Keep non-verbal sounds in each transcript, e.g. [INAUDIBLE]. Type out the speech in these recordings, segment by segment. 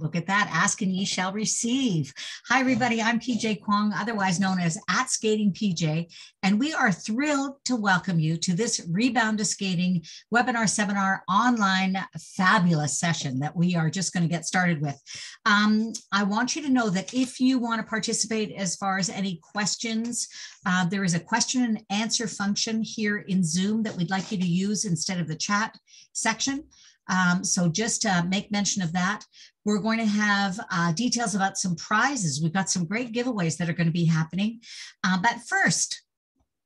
Look at that. Ask and ye shall receive. Hi, everybody. I'm PJ Kwong, otherwise known as at Skating PJ, and we are thrilled to welcome you to this Rebound to Skating webinar seminar online fabulous session that we are just going to get started with. Um, I want you to know that if you want to participate as far as any questions, uh, there is a question and answer function here in Zoom that we'd like you to use instead of the chat section. Um, so just uh, make mention of that. We're going to have uh, details about some prizes. We've got some great giveaways that are going to be happening. Uh, but first,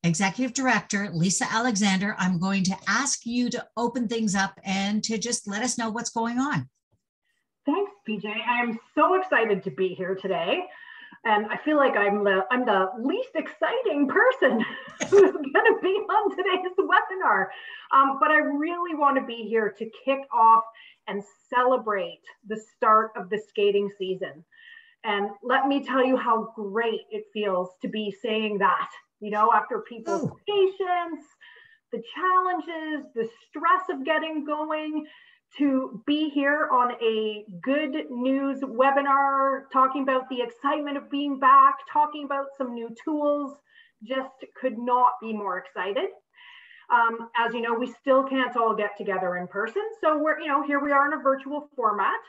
Executive Director Lisa Alexander, I'm going to ask you to open things up and to just let us know what's going on. Thanks, PJ. I am so excited to be here today and I feel like I'm the I'm the least exciting person [LAUGHS] who's going to be on today's webinar. Um, but I really want to be here to kick off and celebrate the start of the skating season. And let me tell you how great it feels to be saying that. You know, after people's Ooh. patience, the challenges, the stress of getting going, to be here on a good news webinar, talking about the excitement of being back, talking about some new tools. Just could not be more excited. Um, as you know, we still can't all get together in person. So we're, you know, here we are in a virtual format.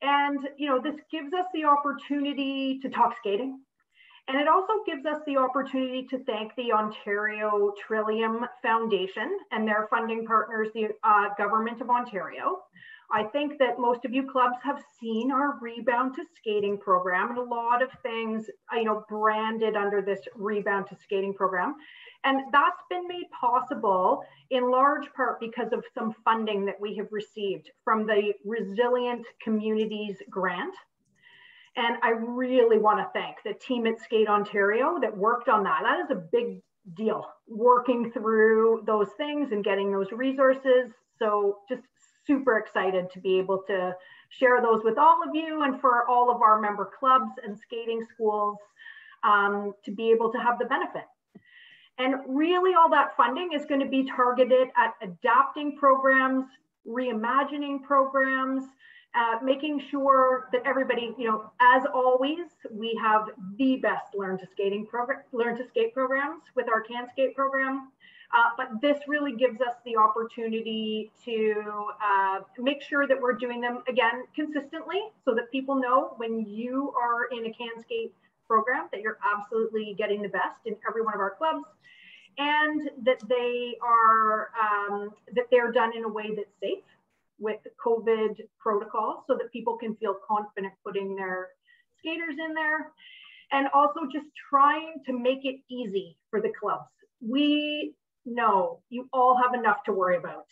And, you know, this gives us the opportunity to talk skating, and it also gives us the opportunity to thank the Ontario Trillium Foundation and their funding partners, the uh, Government of Ontario. I think that most of you clubs have seen our Rebound to Skating program and a lot of things, you know, branded under this Rebound to Skating program. And that's been made possible in large part because of some funding that we have received from the Resilient Communities Grant and I really want to thank the team at Skate Ontario that worked on that. That is a big deal, working through those things and getting those resources. So just super excited to be able to share those with all of you and for all of our member clubs and skating schools um, to be able to have the benefit. And really all that funding is going to be targeted at adapting programs, reimagining programs, uh, making sure that everybody, you know, as always, we have the best learn to skating program, learn to skate programs with our Can Skate program. Uh, but this really gives us the opportunity to uh, make sure that we're doing them again consistently so that people know when you are in a Can Skate program that you're absolutely getting the best in every one of our clubs and that they are um, that they're done in a way that's safe with COVID protocols so that people can feel confident putting their skaters in there. And also just trying to make it easy for the clubs. We know you all have enough to worry about,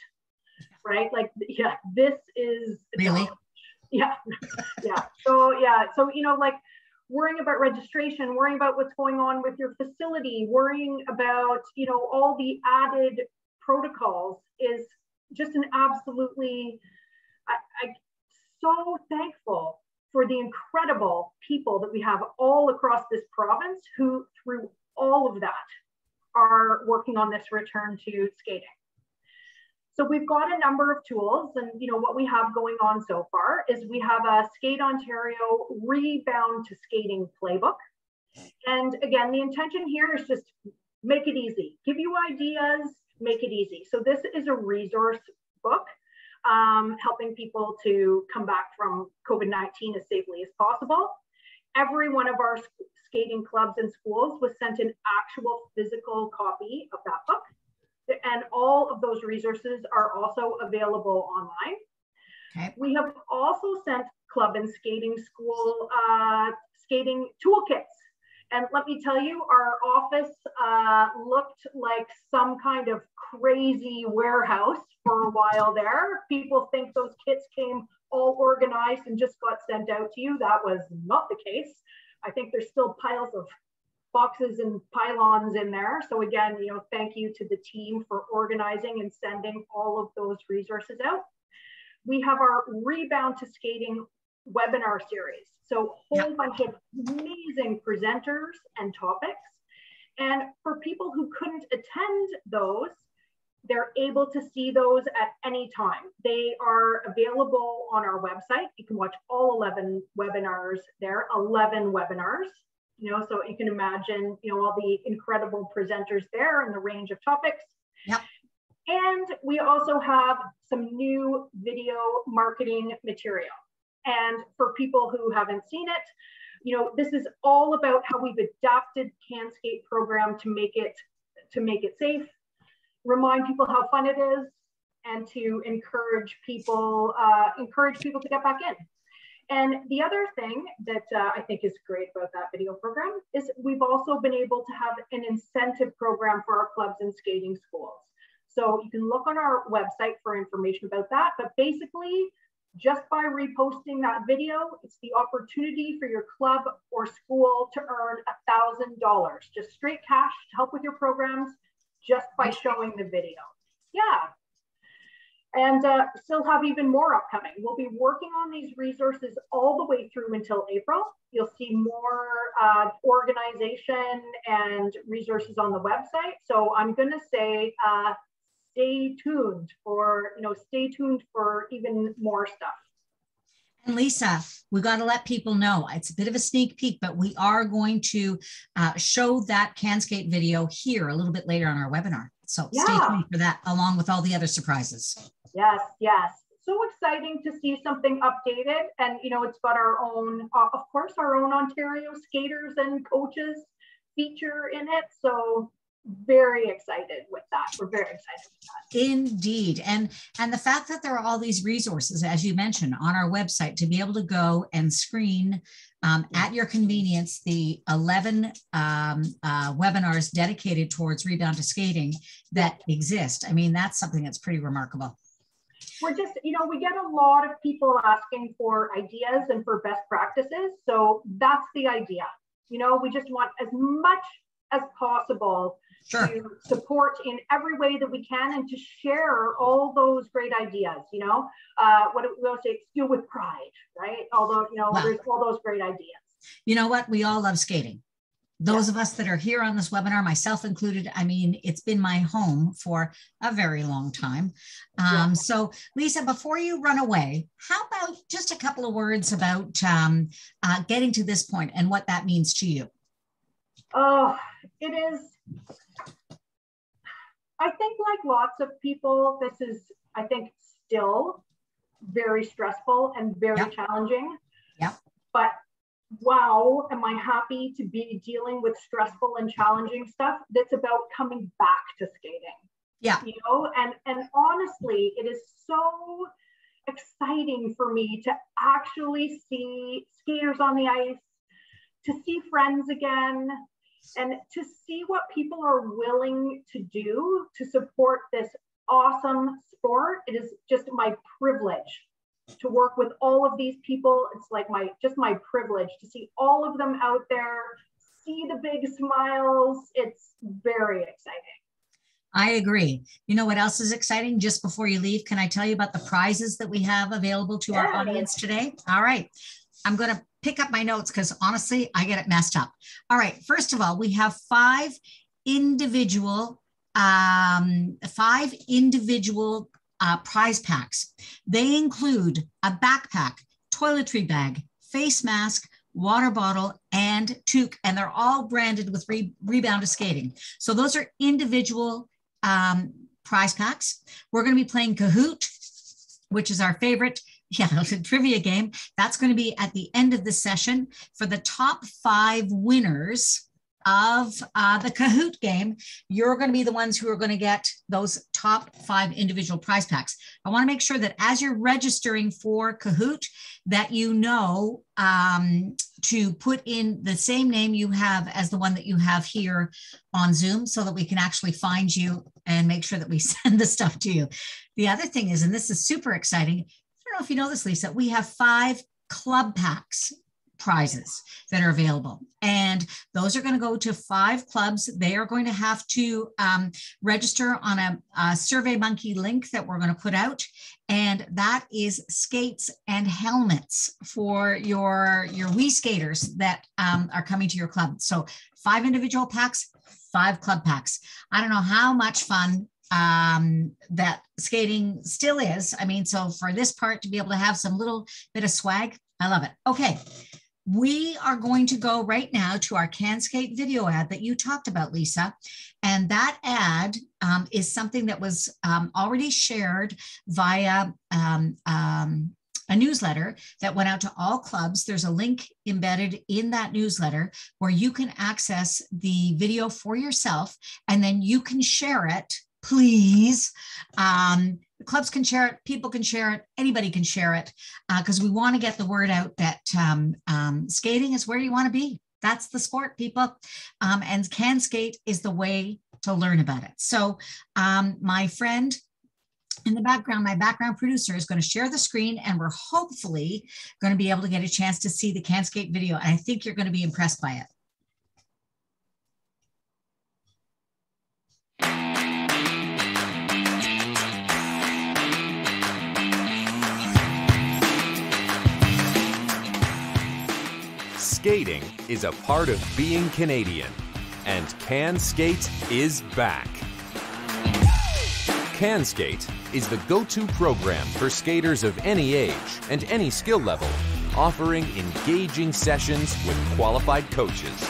right? Like, yeah, this is really, yeah, [LAUGHS] yeah. So, yeah, so, you know, like, worrying about registration, worrying about what's going on with your facility, worrying about, you know, all the added protocols is just an absolutely, I, I so thankful for the incredible people that we have all across this province who, through all of that, are working on this return to skating. So we've got a number of tools and you know what we have going on so far is we have a Skate Ontario rebound to skating playbook. And again, the intention here is just make it easy, give you ideas, make it easy. So this is a resource book um, helping people to come back from COVID-19 as safely as possible. Every one of our skating clubs and schools was sent an actual physical copy of that book. And all of those resources are also available online. Okay. We have also sent club and skating school uh, skating toolkits and let me tell you, our office uh, looked like some kind of crazy warehouse for a while there. People think those kits came all organized and just got sent out to you. That was not the case. I think there's still piles of boxes and pylons in there. So again, you know, thank you to the team for organizing and sending all of those resources out. We have our Rebound to Skating webinar series. So a whole bunch of amazing presenters and topics. And for people who couldn't attend those, they're able to see those at any time. They are available on our website. You can watch all 11 webinars there, 11 webinars. You know, so you can imagine, you know, all the incredible presenters there and the range of topics. Yep. And we also have some new video marketing material. And for people who haven't seen it, you know, this is all about how we've adapted CanSkate program to make it to make it safe, remind people how fun it is, and to encourage people uh, encourage people to get back in. And the other thing that uh, I think is great about that video program is we've also been able to have an incentive program for our clubs and skating schools. So you can look on our website for information about that. But basically, just by reposting that video, it's the opportunity for your club or school to earn a $1,000, just straight cash to help with your programs just by showing the video. Yeah. And uh, still have even more upcoming. We'll be working on these resources all the way through until April. You'll see more uh, organization and resources on the website. So I'm going to say uh, stay tuned for, you know, stay tuned for even more stuff. And Lisa, we got to let people know it's a bit of a sneak peek, but we are going to uh, show that CanSkate video here a little bit later on our webinar. So yeah. stay tuned for that, along with all the other surprises. Yes, yes. So exciting to see something updated. And, you know, it's got our own, uh, of course, our own Ontario skaters and coaches feature in it. So very excited with that. We're very excited with that. Indeed. And and the fact that there are all these resources, as you mentioned, on our website to be able to go and screen um, at your convenience the 11 um, uh, webinars dedicated towards rebound to skating that exist. I mean, that's something that's pretty remarkable. We're just, you know, we get a lot of people asking for ideas and for best practices. So that's the idea. You know, we just want as much as possible sure. to support in every way that we can and to share all those great ideas you know uh, what we always say steal with pride right although you know wow. there's all those great ideas you know what we all love skating those yeah. of us that are here on this webinar, myself included, I mean, it's been my home for a very long time. Um, yeah. So, Lisa, before you run away, how about just a couple of words about um, uh, getting to this point and what that means to you? Oh, it is I think, like lots of people, this is, I think, still very stressful and very challenging. Yeah. But wow, am I happy to be dealing with stressful and challenging stuff that's about coming back to skating. Yeah. You know, and and honestly, it is so exciting for me to actually see skaters on the ice, to see friends again, and to see what people are willing to do to support this awesome sport it is just my privilege to work with all of these people it's like my just my privilege to see all of them out there see the big smiles it's very exciting I agree. You know what else is exciting? Just before you leave, can I tell you about the prizes that we have available to yeah. our audience today? All right. I'm going to pick up my notes because honestly, I get it messed up. All right. First of all, we have five individual, um, five individual uh, prize packs. They include a backpack, toiletry bag, face mask, water bottle, and toque, and they're all branded with re- Rebound to Skating. So those are individual um, prize packs. We're going to be playing Kahoot, which is our favorite [LAUGHS] yeah, [LAUGHS] trivia game. That's going to be at the end of the session for the top five winners of uh, the Kahoot game. You're going to be the ones who are going to get those top five individual prize packs. I want to make sure that as you're registering for Kahoot, that you know um, to put in the same name you have as the one that you have here on Zoom so that we can actually find you and make sure that we [LAUGHS] send the stuff to you. The other thing is, and this is super exciting, I don't know if you know this, Lisa, we have five club packs prizes that are available. And those are going to go to five clubs. They are going to have to um, register on a, a Survey Monkey link that we're going to put out. And that is skates and helmets for your, your wee skaters that um, are coming to your club. So five individual packs, five club packs. I don't know how much fun um, that skating still is. I mean, so for this part to be able to have some little bit of swag, I love it. Okay. We are going to go right now to our CanSkate video ad that you talked about, Lisa. And that ad um, is something that was um, already shared via um, um a newsletter that went out to all clubs. There's a link embedded in that newsletter where you can access the video for yourself and then you can share it please. Um, clubs can share it, people can share it, anybody can share it, because uh, we want to get the word out that um, um, skating is where you want to be. That's the sport, people. Um, and Can Skate is the way to learn about it. So, um, my friend in the background, my background producer is going to share the screen, and we're hopefully going to be able to get a chance to see the Can Skate video. And I think you're going to be impressed by it. Skating is a part of being Canadian, and Can Skate is back. Can Skate is the go to program for skaters of any age and any skill level, offering engaging sessions with qualified coaches.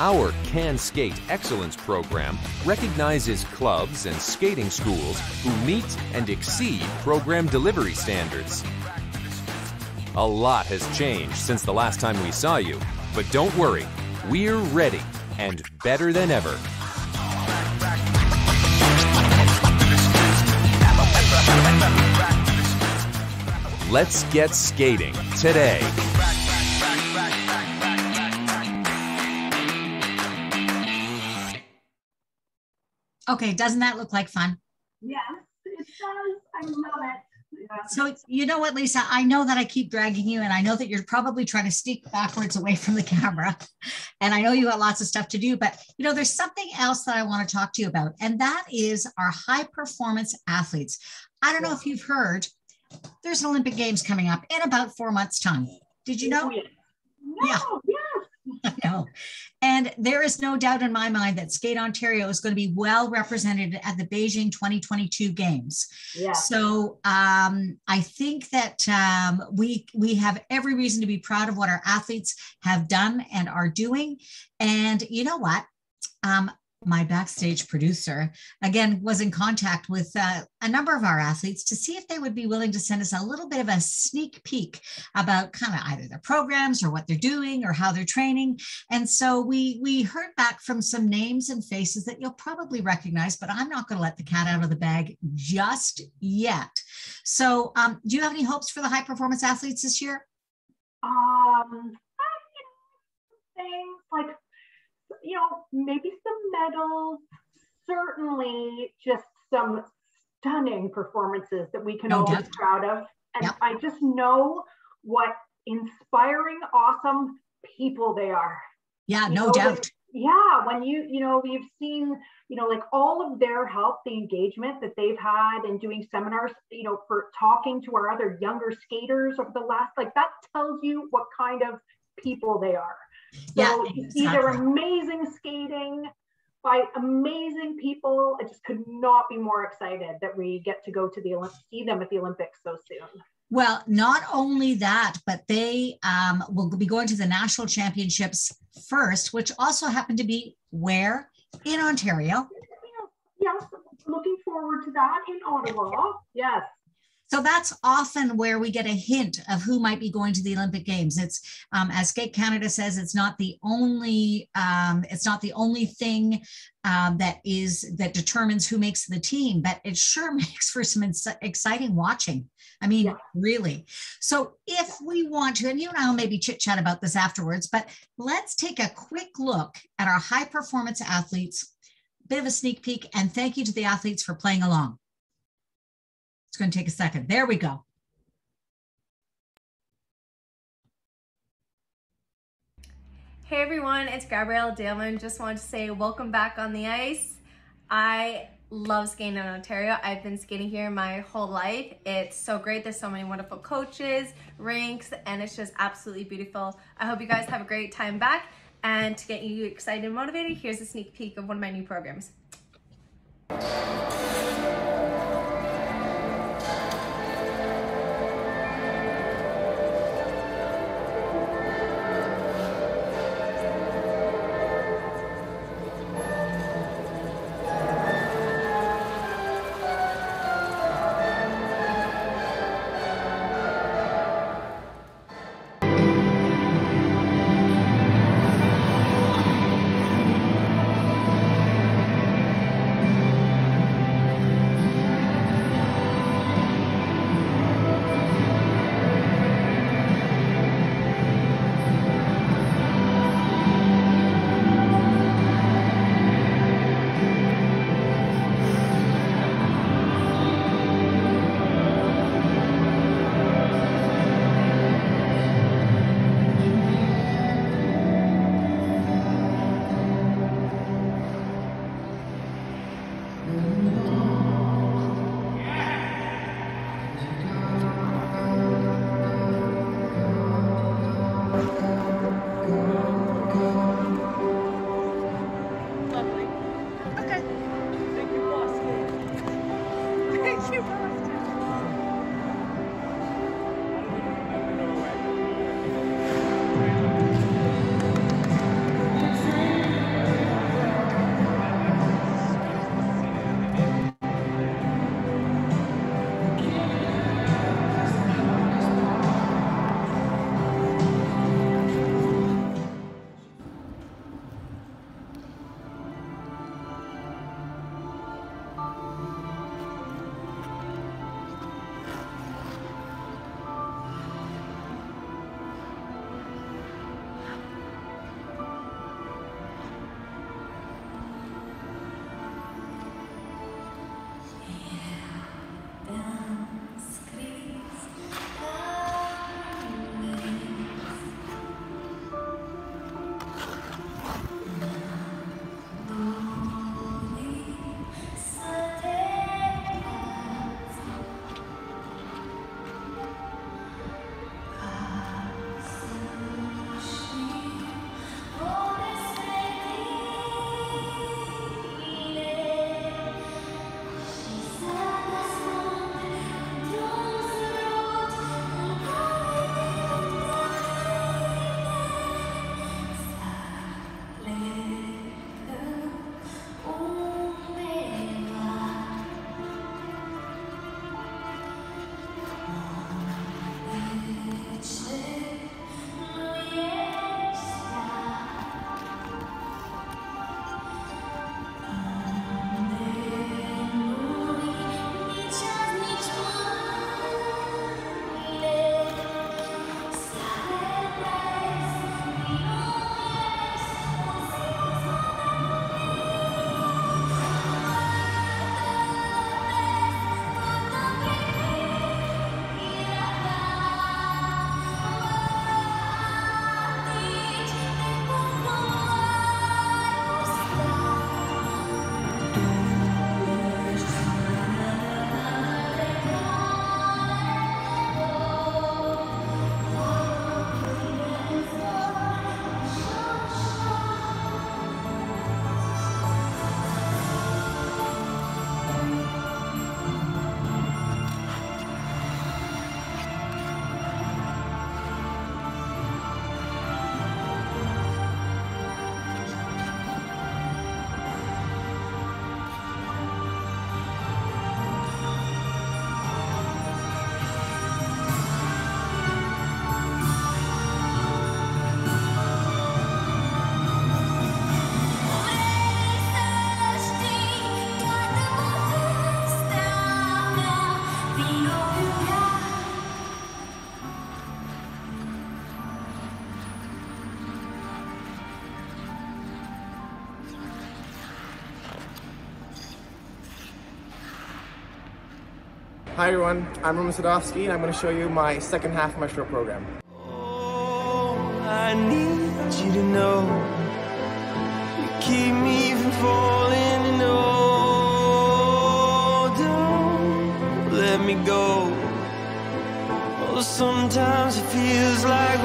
Our Can Skate Excellence program recognizes clubs and skating schools who meet and exceed program delivery standards a lot has changed since the last time we saw you, but don't worry, we're ready and better than ever. Let's get skating today. Okay, doesn't that look like fun? Yes, it does. I love it. So you know what, Lisa? I know that I keep dragging you, and I know that you're probably trying to sneak backwards away from the camera. [LAUGHS] And I know you got lots of stuff to do, but you know, there's something else that I want to talk to you about, and that is our high performance athletes. I don't know if you've heard, there's an Olympic Games coming up in about four months' time. Did you know? Oh, no, yeah. I know. And there is no doubt in my mind that Skate Ontario is going to be well represented at the Beijing 2022 Games. Yeah. So um, I think that um, we we have every reason to be proud of what our athletes have done and are doing. And you know what? Um, my backstage producer, again, was in contact with uh, a number of our athletes to see if they would be willing to send us a little bit of a sneak peek about kind of either their programs or what they're doing or how they're training. And so we we heard back from some names and faces that you'll probably recognize, but I'm not going to let the cat out of the bag just yet. So, um, do you have any hopes for the high performance athletes this year? Um, things like you know, maybe some medals, certainly just some stunning performances that we can no all be proud of. And yep. I just know what inspiring, awesome people they are. Yeah, you no know, doubt. yeah, when you, you know, you've seen, you know, like all of their help, the engagement that they've had in doing seminars, you know, for talking to our other younger skaters over the last, like that tells you what kind of people they are. So yeah, exactly. they're amazing skating by amazing people. I just could not be more excited that we get to go to the see them at the Olympics so soon. Well, not only that, but they um, will be going to the national championships first, which also happen to be where in Ontario. Yes, looking forward to that in Ottawa. Yes. So that's often where we get a hint of who might be going to the Olympic Games. It's um, as Skate Canada says, it's not the only um, it's not the only thing um, that is that determines who makes the team, but it sure [LAUGHS] makes for some ins- exciting watching. I mean, yeah. really. So if we want to, and you and I will maybe chit chat about this afterwards, but let's take a quick look at our high performance athletes. Bit of a sneak peek, and thank you to the athletes for playing along. It's going to take a second. There we go. Hey everyone, it's Gabrielle Daleman. Just wanted to say welcome back on the ice. I love skating in Ontario. I've been skating here my whole life. It's so great. There's so many wonderful coaches, rinks, and it's just absolutely beautiful. I hope you guys have a great time back. And to get you excited and motivated, here's a sneak peek of one of my new programs. Hi everyone, I'm Roman Sadovsky and I'm going to show you my second half of my show program. Oh, I need you to know you keep me from falling. No, don't let me go. Oh, sometimes it feels like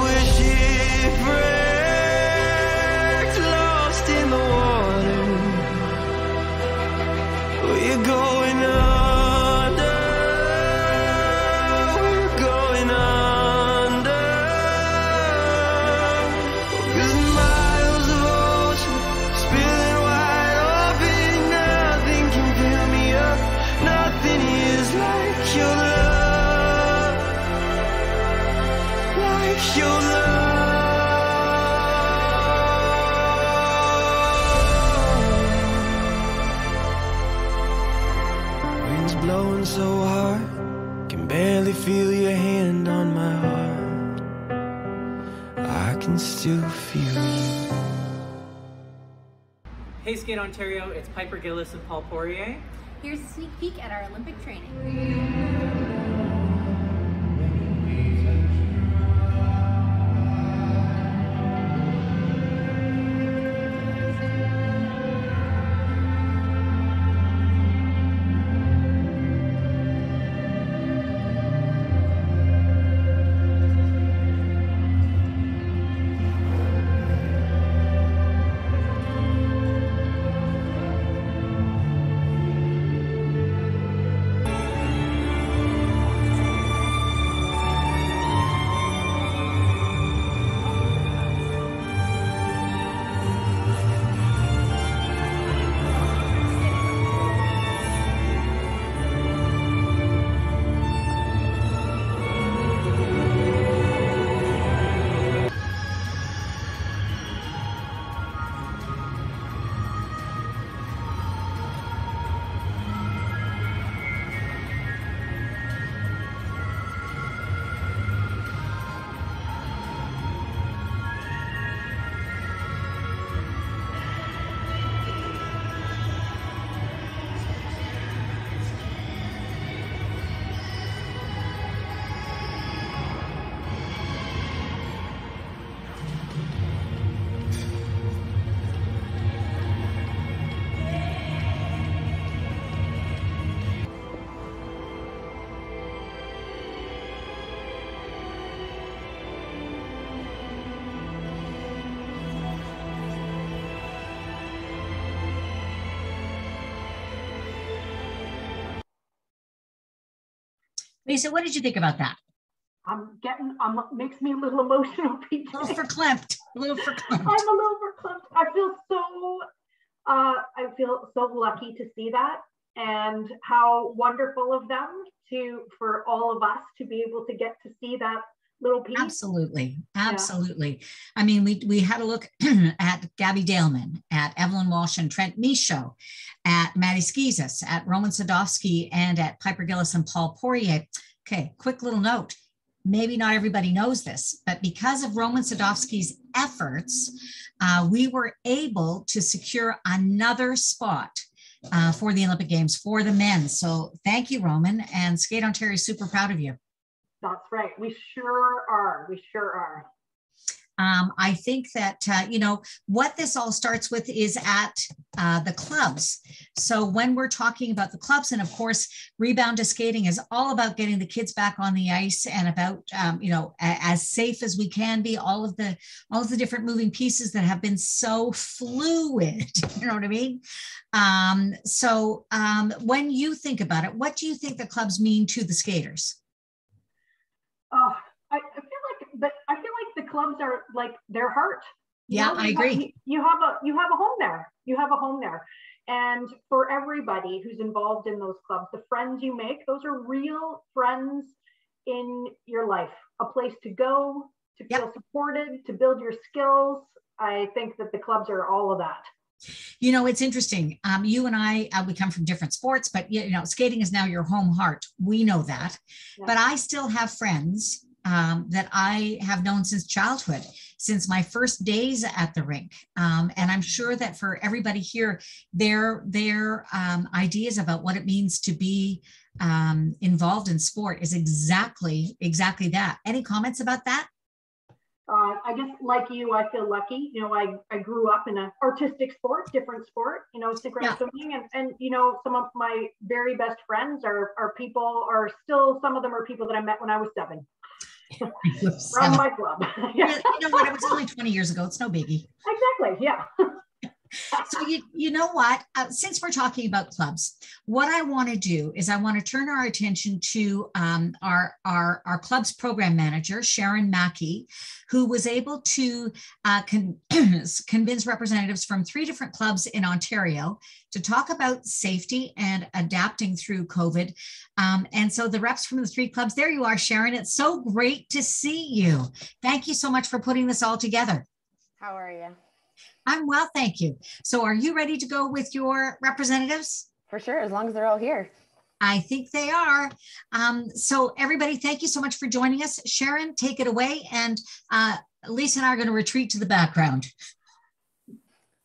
Skate Ontario, it's Piper Gilles and Paul Poirier. Here's a sneak peek at our Olympic training. Lisa, what did you think about that? I'm getting, I'm makes me a little emotional. [LAUGHS] PJ. A little verklempt. A little verklempt. I'm a little verklempt. I feel so, uh, I feel so lucky to see that, and how wonderful of them to for all of us to be able to get to see that little piece. Absolutely, absolutely. Yeah. I mean, we we had a look [CLEARS THROAT] at Gabby Daleman, at Evelyn Walsh and Trent Michaud, at Maddie Schizas, at Roman Sadovsky, and at Piper Gilles and Paul Poirier. Okay, quick little note. Maybe not everybody knows this, but because of Roman Sadovsky's efforts, uh, we were able to secure another spot uh, for the Olympic Games for the men. So thank you, Roman, and Skate Ontario is super proud of you. That's right. We sure are. We sure are. Um, I think that, uh, you know, what this all starts with is at uh, the clubs. So when we're talking about the clubs, and of course, rebound to skating is all about getting the kids back on the ice and about, um, you know, a- as safe as we can be. All of the all of the different moving pieces that have been so fluid. [LAUGHS] You know what I mean? Um, so um, when you think about it, what do you think the clubs mean to the skaters? Oh, I, I feel like, but I feel like the clubs are like their heart. You yeah, know, I agree. Have, you have a you have a home there. You have a home there, and for everybody who's involved in those clubs, the friends you make, those are real friends in your life. A place to go, to yep. feel supported, to build your skills. I think that the clubs are all of that. You know, it's interesting. Um, you and I, uh, we come from different sports, but you know, skating is now your home heart. We know that. Yeah. But I still have friends um, that I have known since childhood, since my first days at the rink. Um, and I'm sure that for everybody here, their their um, ideas about what it means to be um, involved in sport is exactly exactly that. Any comments about that? I guess like you, I feel lucky. You know, I, I grew up in an artistic sport, different sport, you know, synchronized yeah. swimming. And, and, you know, some of my very best friends are, are people are still, some of them are people that I met when I was seven. [LAUGHS] From my club. [LAUGHS] yeah. You know what? It was only 20 years ago. It's no biggie. Exactly. Yeah. [LAUGHS] so you, you know what? Uh, since we're talking about clubs what i want to do is i want to turn our attention to um, our, our our club's program manager sharon mackey who was able to uh, con- [CLEARS THROAT] convince representatives from three different clubs in ontario to talk about safety and adapting through covid. Um, and so the reps from the three clubs there you are sharon. It's so great to see you. Thank you so much for putting this all together. How are you I'm well, thank you. So are you ready to go with your representatives? For sure, as long as they're all here. I think they are. Um, so everybody, thank you so much for joining us. Sharon, take it away. And uh, Lisa and I are going to retreat to the background.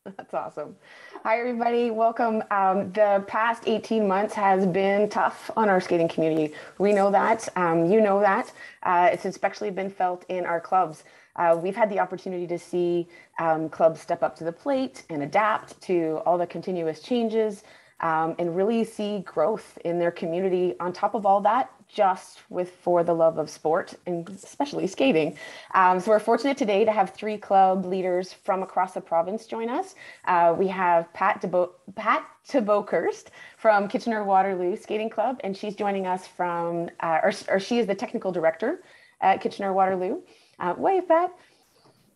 That's awesome. Hi, everybody. Welcome. Um, the past 18 months has been tough on our skating community. We know that. Um, you know that. Uh, it's especially been felt in our clubs. Uh, we've had the opportunity to see um, clubs step up to the plate and adapt to all the continuous changes um, and really see growth in their community on top of all that just with for the love of sport and especially skating um, so we're fortunate today to have three club leaders from across the province join us uh, we have pat DeBo- pat Tebokirst from Kitchener Waterloo Skating Club, and she's joining us from, uh, or, or she is the technical director at Kitchener Waterloo. Uh, wave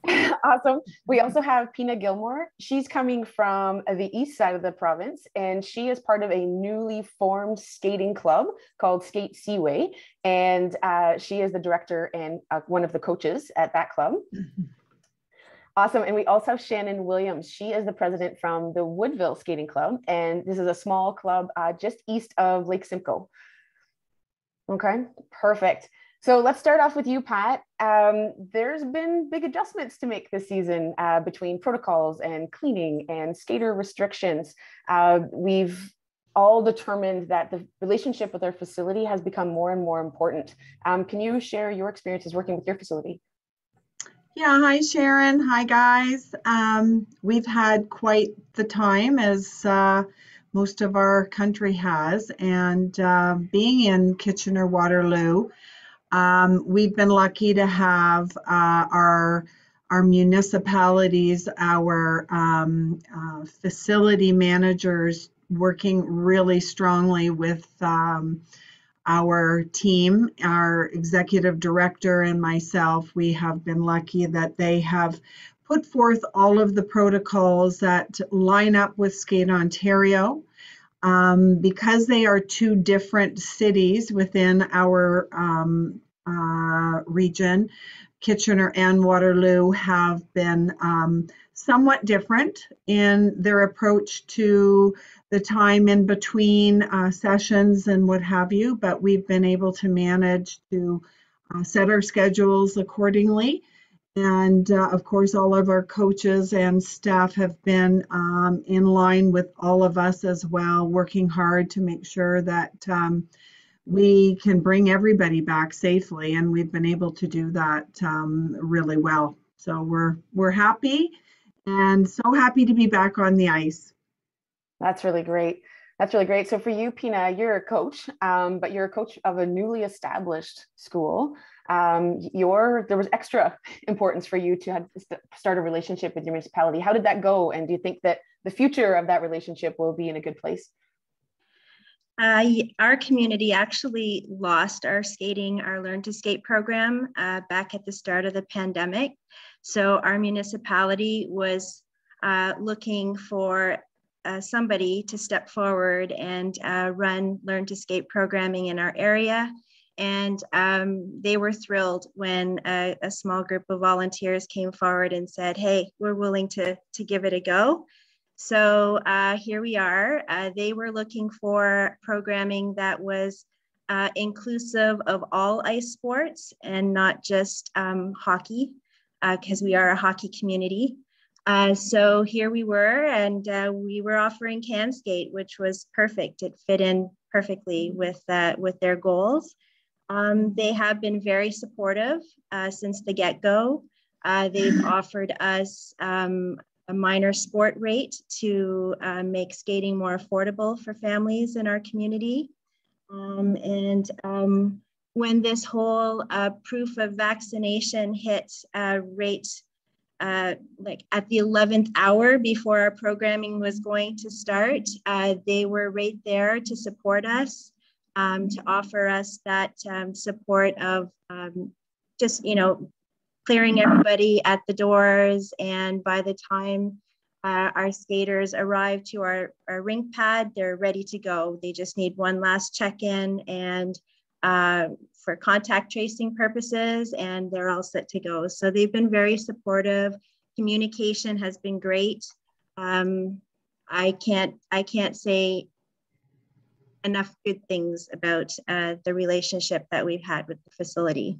[LAUGHS] awesome. We also have Pina Gilmore. She's coming from the east side of the province, and she is part of a newly formed skating club called Skate Seaway. And uh, she is the director and uh, one of the coaches at that club. [LAUGHS] Awesome. And we also have Shannon Williams. She is the president from the Woodville Skating Club. And this is a small club uh, just east of Lake Simcoe. Okay, perfect. So let's start off with you, Pat. Um, there's been big adjustments to make this season uh, between protocols and cleaning and skater restrictions. Uh, we've all determined that the relationship with our facility has become more and more important. Um, can you share your experiences working with your facility? Yeah, hi Sharon. Hi guys. Um, we've had quite the time as uh, most of our country has, and uh, being in Kitchener Waterloo, um, we've been lucky to have uh, our our municipalities, our um, uh, facility managers working really strongly with um, our team, our executive director and myself. We have been lucky that they have put forth all of the protocols that line up with Skate Ontario. Um, because they are two different cities within our um, uh, region, Kitchener and Waterloo have been um, somewhat different in their approach to the time in between uh, sessions and what have you, but we've been able to manage to uh, set our schedules accordingly. And uh, of course, all of our coaches and staff have been um, in line with all of us as well, working hard to make sure that um, we can bring everybody back safely. And we've been able to do that um, really well. So we're we're happy and so happy to be back on the ice. That's really great. That's really great. So for you, Pina, you're a coach, um, but you're a coach of a newly established school um, your there was extra [LAUGHS] importance for you to have start a relationship with your municipality. How did that go? And do you think that the future of that relationship will be in a good place? Uh, our community actually lost our skating, our Learn to Skate program uh, back at the start of the pandemic. So our municipality was uh, looking for uh, somebody to step forward and uh, run Learn to Skate programming in our area. And um, they were thrilled when a, a, small group of volunteers came forward and said, hey, we're willing to, to give it a go. So uh, here we are. Uh, they were looking for programming that was uh, inclusive of all ice sports and not just um, hockey, because uh, we are a hockey community. Uh, so here we were, and uh, we were offering can skate, which was perfect. It fit in perfectly with with their goals. Um, they have been very supportive uh, since the get go. Uh, they've offered us um, a minor sport rate to uh, make skating more affordable for families in our community. Um, and um, when this whole uh, proof of vaccination hit uh, rate uh, like at the 11th hour before our programming was going to start. Uh, they were right there to support us, um, to offer us that um, support of um, just, you know, clearing everybody at the doors. And by the time uh, our skaters arrive to our, our rink pad, they're ready to go. They just need one last check-in and uh, for contact tracing purposes and they're all set to go. So they've been very supportive. Communication has been great. Um, I can't I can't say enough good things about uh, the relationship that we've had with the facility.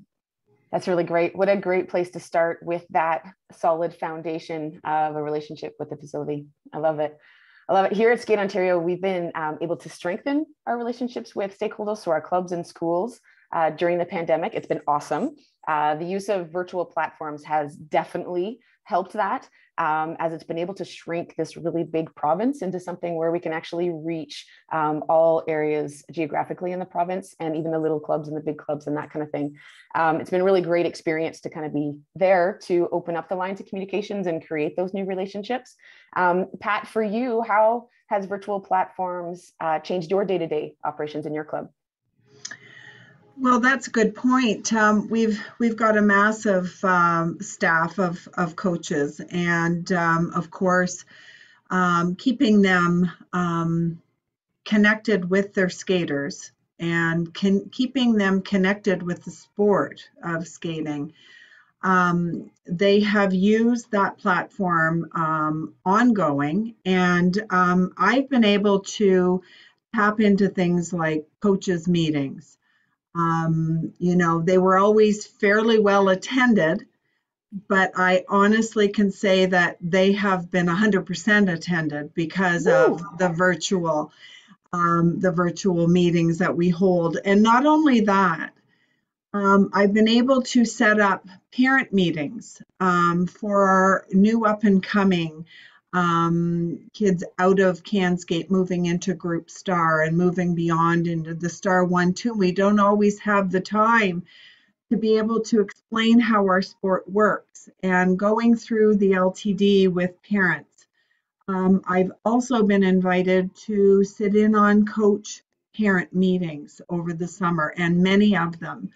That's really great. What a great place to start with that solid foundation of a relationship with the facility. I love it. I love it. Here at Skate Ontario, we've been um, able to strengthen our relationships with stakeholders, so our clubs and schools uh, during the pandemic. It's been awesome. Uh, the use of virtual platforms has definitely helped that um, as it's been able to shrink this really big province into something where we can actually reach um, all areas geographically in the province and even the little clubs and the big clubs and that kind of thing. Um, it's been really great experience to kind of be there to open up the lines of communications and create those new relationships. Um, Pat, for you, how has virtual platforms uh, changed your day-to-day operations in your club? Well, that's a good point. Um, we've we've got a massive um, staff of of coaches, and um, of course, um, keeping them um, connected with their skaters and can, keeping them connected with the sport of skating. Um, they have used that platform ongoing, and I've been able to tap into things like coaches meetings um, you know, they were always fairly well attended, but I honestly can say that they have been 100% attended because Ooh. of the virtual um, the virtual meetings that we hold. And not only that, um, I've been able to set up parent meetings um, for our new up and coming um, kids out of CanSkate moving into Group Star and moving beyond into the Star 1 2. We don't always have the time to be able to explain how our sport works and going through the LTD with parents. Um, I've also been invited to sit in on coach parent meetings over the summer and many of them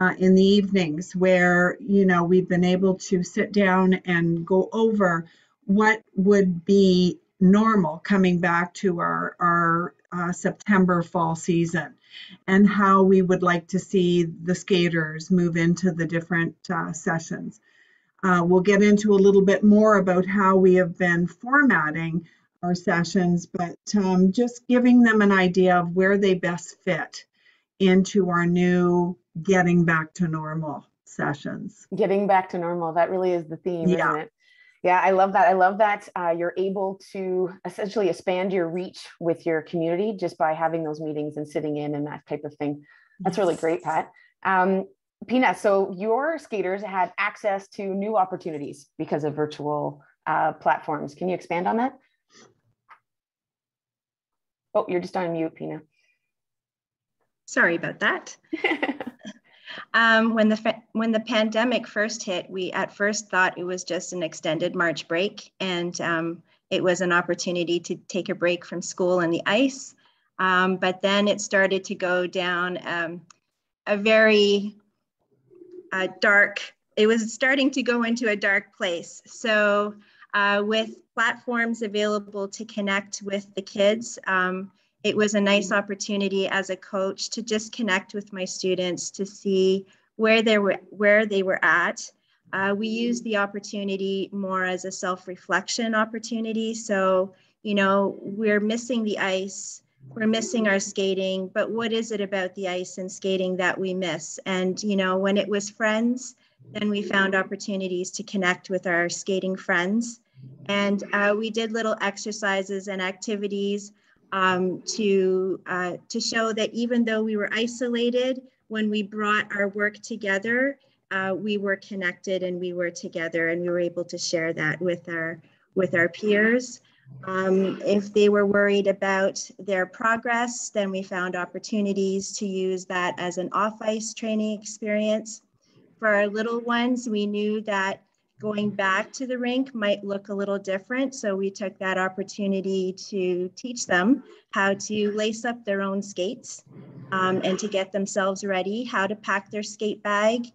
uh, in the evenings where you know we've been able to sit down and go over what would be normal coming back to our, our uh, September fall season and how we would like to see the skaters move into the different uh, sessions. Uh, we'll get into a little bit more about how we have been formatting our sessions, but um, just giving them an idea of where they best fit into our new getting back to normal sessions. Getting back to normal, that really is the theme, yeah. isn't it? Yeah, I love that. I love that uh, you're able to essentially expand your reach with your community just by having those meetings and sitting in and that type of thing. That's yes. really great, Pat. Um, Pina, so your skaters had access to new opportunities because of virtual uh, platforms. Can you expand on that? Oh, you're just on mute, Pina. Sorry about that. [LAUGHS] Um, when the when the pandemic first hit, we at first thought it was just an extended March break, and um, it was an opportunity to take a break from school and the ice. Um, but then it started to go down um, a very uh, dark. It was starting to go into a dark place. So uh, with platforms available to connect with the kids. Um, it was a nice opportunity as a coach to just connect with my students to see where they were where they were at. Uh, we used the opportunity more as a self-reflection opportunity. So, you know, we're missing the ice, we're missing our skating, but what is it about the ice and skating that we miss? And, you know, when it was friends, then we found opportunities to connect with our skating friends. And uh, we did little exercises and activities um, to, uh, to show that even though we were isolated, when we brought our work together, uh, we were connected and we were together and we were able to share that with our, with our peers. Um, if they were worried about their progress, then we found opportunities to use that as an off-ice training experience. For our little ones, we knew that going back to the rink might look a little different. So we took that opportunity to teach them how to lace up their own skates um, and to get themselves ready, how to pack their skate bag.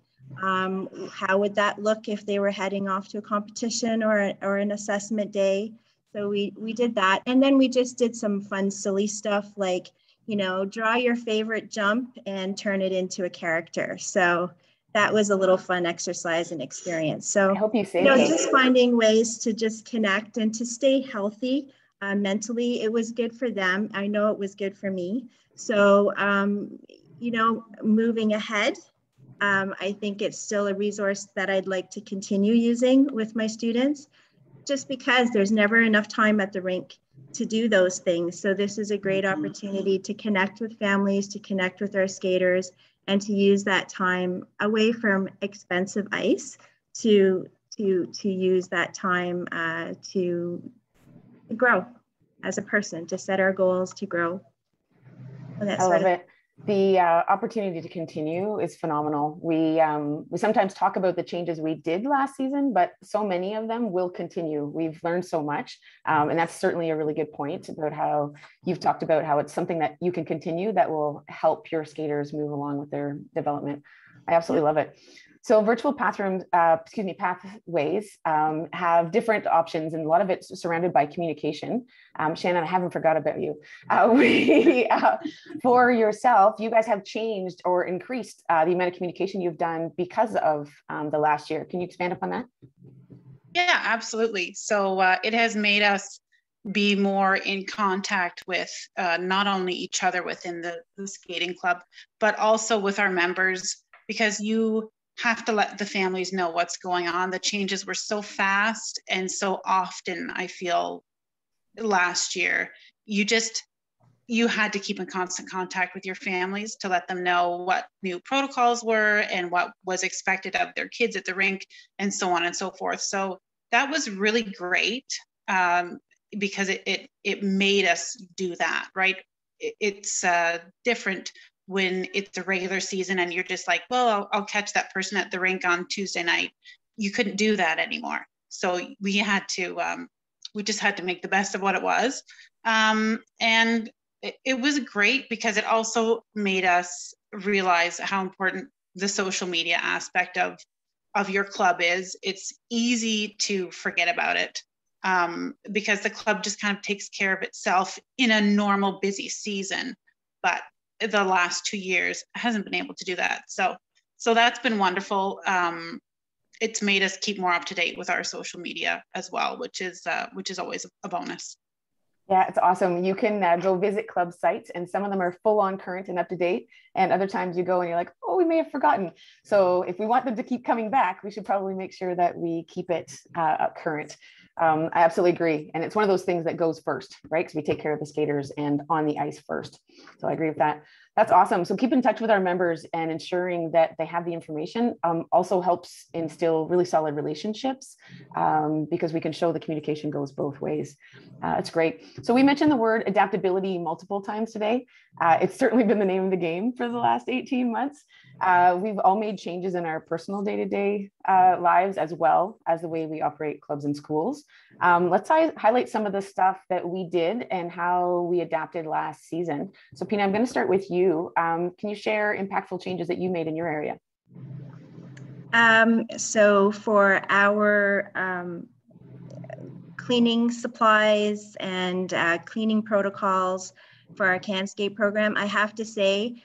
Um, how would that look if they were heading off to a competition or, or an assessment day? So we, we did that. And then we just did some fun, silly stuff like, you know, draw your favorite jump and turn it into a character. So that was a little fun exercise and experience. So I hope you, you know, just finding ways to just connect and to stay healthy uh, mentally. It was good for them. I know it was good for me. So, um, you know, moving ahead, um, I think it's still a resource that I'd like to continue using with my students, just because there's never enough time at the rink to do those things. So this is a great mm-hmm. opportunity to connect with families, to connect with our skaters, and to use that time away from expensive ice to to to use that time uh, to grow as a person, to set our goals, to grow. I love it the uh, opportunity to continue is phenomenal. We um, we sometimes talk about the changes we did last season, but so many of them will continue. We've learned so much, um, and that's certainly a really good point about how you've talked about how it's something that you can continue that will help your skaters move along with their development. I absolutely love it. So virtual pathroom, uh, excuse me, pathways um, have different options, and a lot of it's surrounded by communication. Um, Shannon, I haven't forgot about you. Uh, [LAUGHS] we, uh, for yourself, you guys have changed or increased uh, the amount of communication you've done because of um, the last year. Can you expand upon that? Yeah, absolutely. So uh, it has made us be more in contact with uh, not only each other within the, the skating club, but also with our members because you have to let the families know what's going on. The changes were so fast and so often, I feel last year. You just you had to keep in constant contact with your families to let them know what new protocols were and what was expected of their kids at the rink and so on and so forth. So that was really great um, because it, it it made us do that, right? It, it's uh, different when it's a regular season and you're just like, well, I'll, I'll catch that person at the rink on Tuesday night. You couldn't do that anymore. So we had to, um, we just had to make the best of what it was. Um, and it, it was great because it also made us realize how important the social media aspect of of your club is. It's easy to forget about it um, because the club just kind of takes care of itself in a normal busy season. But the last two years hasn't been able to do that. So so that's been wonderful. Um, it's made us keep more up to date with our social media as well, which is uh, which is always a bonus. Yeah, it's awesome. You can uh, go visit club sites, and some of them are full on current and up to date. And other times you go and you're like, oh, we may have forgotten. So if we want them to keep coming back, we should probably make sure that we keep it uh, current. Um, I absolutely agree. And it's one of those things that goes first, right? Because we take care of the skaters and on the ice first. So I agree with that. That's awesome. So keep in touch with our members and ensuring that they have the information um, also helps instill really solid relationships um, because we can show the communication goes both ways. Uh, it's great. So we mentioned the word adaptability multiple times today. Uh, it's certainly been the name of the game for the last 18 months. Uh, we've all made changes in our personal day-to-day uh, lives as well as the way we operate clubs and schools. Um, let's hi highlight some of the stuff that we did and how we adapted last season. So Pina, I'm gonna start with you. Um, can you share impactful changes that you made in your area? Um, so for our um, cleaning supplies and uh, cleaning protocols for our CanSkate program, I have to say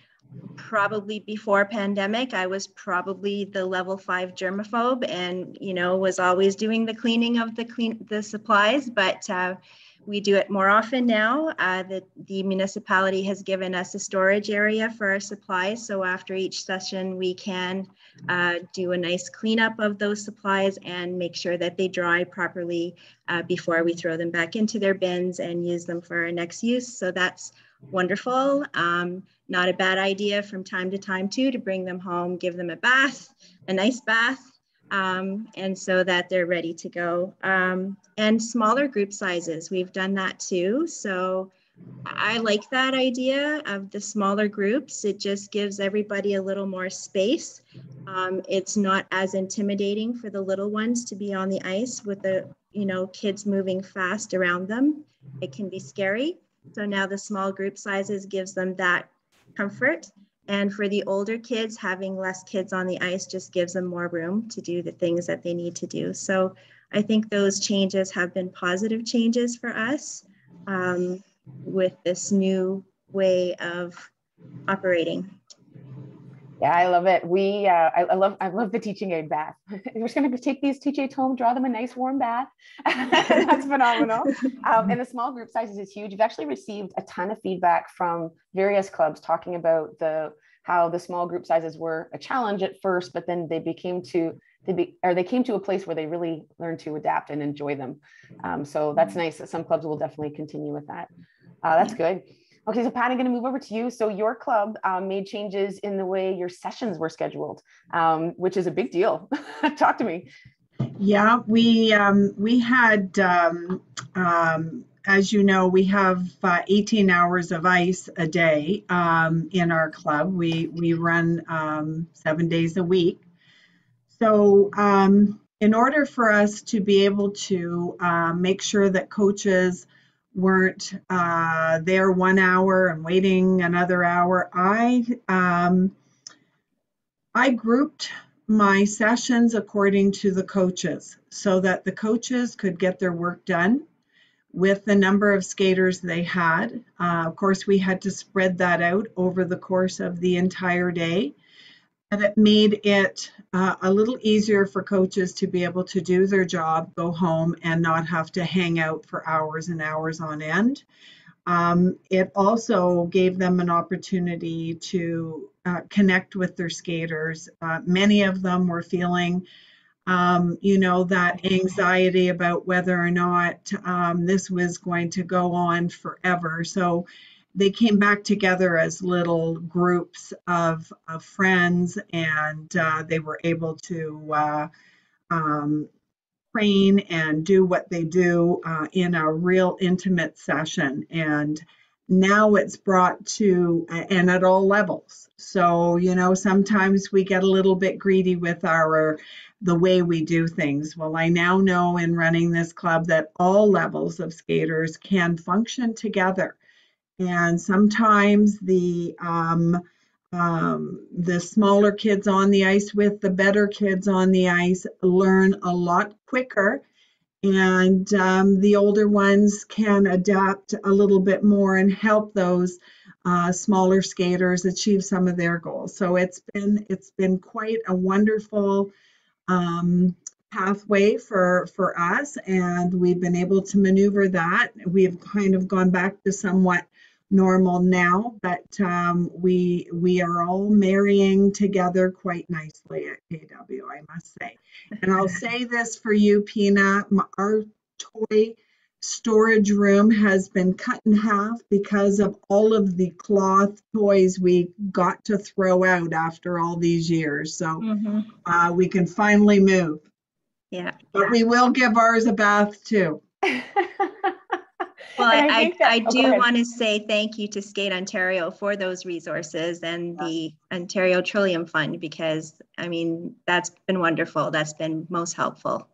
probably before pandemic i was probably the level five germaphobe and you know was always doing the cleaning of the clean the supplies but uh, we do it more often now. Uh, the, the municipality has given us a storage area for our supplies. So after each session, we can uh, do a nice cleanup of those supplies and make sure that they dry properly uh, before we throw them back into their bins and use them for our next use. So that's wonderful. Um, not a bad idea from time to time too, to bring them home, give them a bath, a nice bath, um, and so that they're ready to go. Um, and smaller group sizes, we've done that too. So I like that idea of the smaller groups. It just gives everybody a little more space. Um, it's not as intimidating for the little ones to be on the ice with the, you know, kids moving fast around them. It can be scary. So now the small group sizes gives them that comfort. And for the older kids, having less kids on the ice just gives them more room to do the things that they need to do. So I think those changes have been positive changes for us um, with this new way of operating. Yeah, I love it. We, uh, I, I, love, I love the teaching aid bath. [LAUGHS] We're just going to take these teaching aids home, draw them a nice warm bath. [LAUGHS] That's phenomenal. Um, and the small group sizes is huge. We've actually received a ton of feedback from various clubs talking about the how the small group sizes were a challenge at first, but then they became to they be, or they came to a place where they really learned to adapt and enjoy them. Um, so that's nice. Some clubs will definitely continue with that. Uh, that's good. Okay, so Pat, I'm going to move over to you. So your club um, made changes in the way your sessions were scheduled, um, which is a big deal. [LAUGHS] Talk to me. Yeah, we um, we had, um, um, as you know, we have uh, 18 hours of ice a day um, in our club. We we run seven days a week. So in order for us to be able to uh, make sure that coaches weren't uh, there one hour and waiting another hour. I um, I grouped my sessions according to the coaches so that the coaches could get their work done with the number of skaters they had. Uh, of course, we had to spread that out over the course of the entire day and it made it uh, a little easier for coaches to be able to do their job, go home, and not have to hang out for hours and hours on end. Um, it also gave them an opportunity to uh, connect with their skaters. Uh, many of them were feeling, um, you know, that anxiety about whether or not um, this was going to go on forever. So they came back together as little groups of, of friends and uh, they were able to uh, um, train and do what they do uh, in a real intimate session. And now it's brought to, and at all levels. So, you know, sometimes we get a little bit greedy with our the way we do things. Well, I now know in running this club that all levels of skaters can function together and sometimes the um, um, the smaller kids on the ice with the better kids on the ice learn a lot quicker. And um, the older ones can adapt a little bit more and help those uh, smaller skaters achieve some of their goals. So it's been it's been quite a wonderful um, pathway for for us and we've been able to maneuver that. We've kind of gone back to somewhat normal now, but um, we we are all marrying together quite nicely at KW, I must say. And I'll [LAUGHS] say this for you, Pina, our toy storage room has been cut in half because of all of the cloth toys we got to throw out after all these years. So mm-hmm. uh, we can finally move. Yeah. But we will give ours a bath too. [LAUGHS] Well, I, I, I, oh, do want to say thank you to Skate Ontario for those resources and the Ontario Trillium Fund because I mean that's been wonderful. That's been most helpful.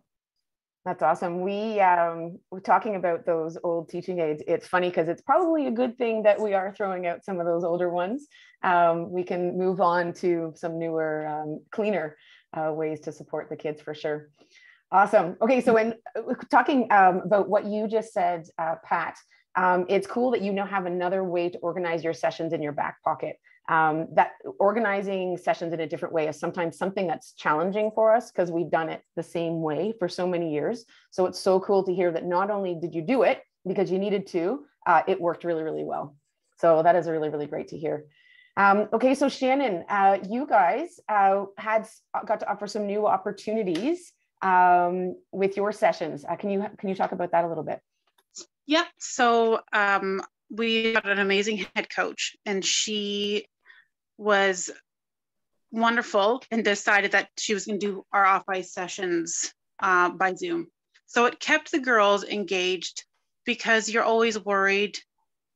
That's awesome. We um, we're talking about those old teaching aids. It's funny because it's probably a good thing that we are throwing out some of those older ones. Um, we can move on to some newer, um, cleaner uh, ways to support the kids for sure. Awesome. Okay, so when talking um, about what you just said, uh, Pat, um, it's cool that you now have another way to organize your sessions in your back pocket. Um, that organizing sessions in a different way is sometimes something that's challenging for us because we've done it the same way for so many years. So it's so cool to hear that not only did you do it because you needed to, uh, it worked really, really well. So that is really, really great to hear. Um, okay, so Shannon, uh, you guys uh, had got to offer some new opportunities um, with your sessions. Uh, can you can you talk about that a little bit? Yeah. So um, we got an amazing head coach, and she was wonderful and decided that she was going to do our off ice sessions uh, by Zoom. So it kept the girls engaged because you're always worried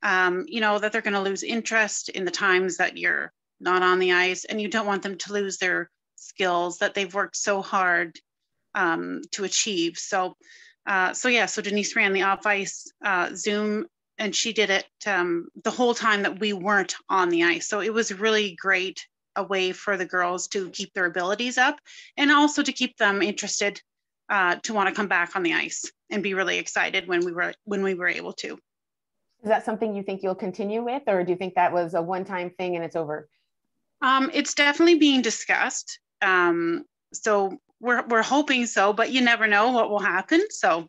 um, you know, that they're going to lose interest in the times that you're not on the ice, and you don't want them to lose their skills that they've worked so hard um, to achieve. So, uh, so yeah, so Denise ran the off ice uh, Zoom, and she did it um, the whole time that we weren't on the ice. So it was really great a way for the girls to keep their abilities up, and also to keep them interested uh, to want to come back on the ice and be really excited when we were when we were able to. Is that something you think you'll continue with, or do you think that was a one-time thing and it's over? Um, it's definitely being discussed. Um, so we're we're hoping so, but you never know what will happen. So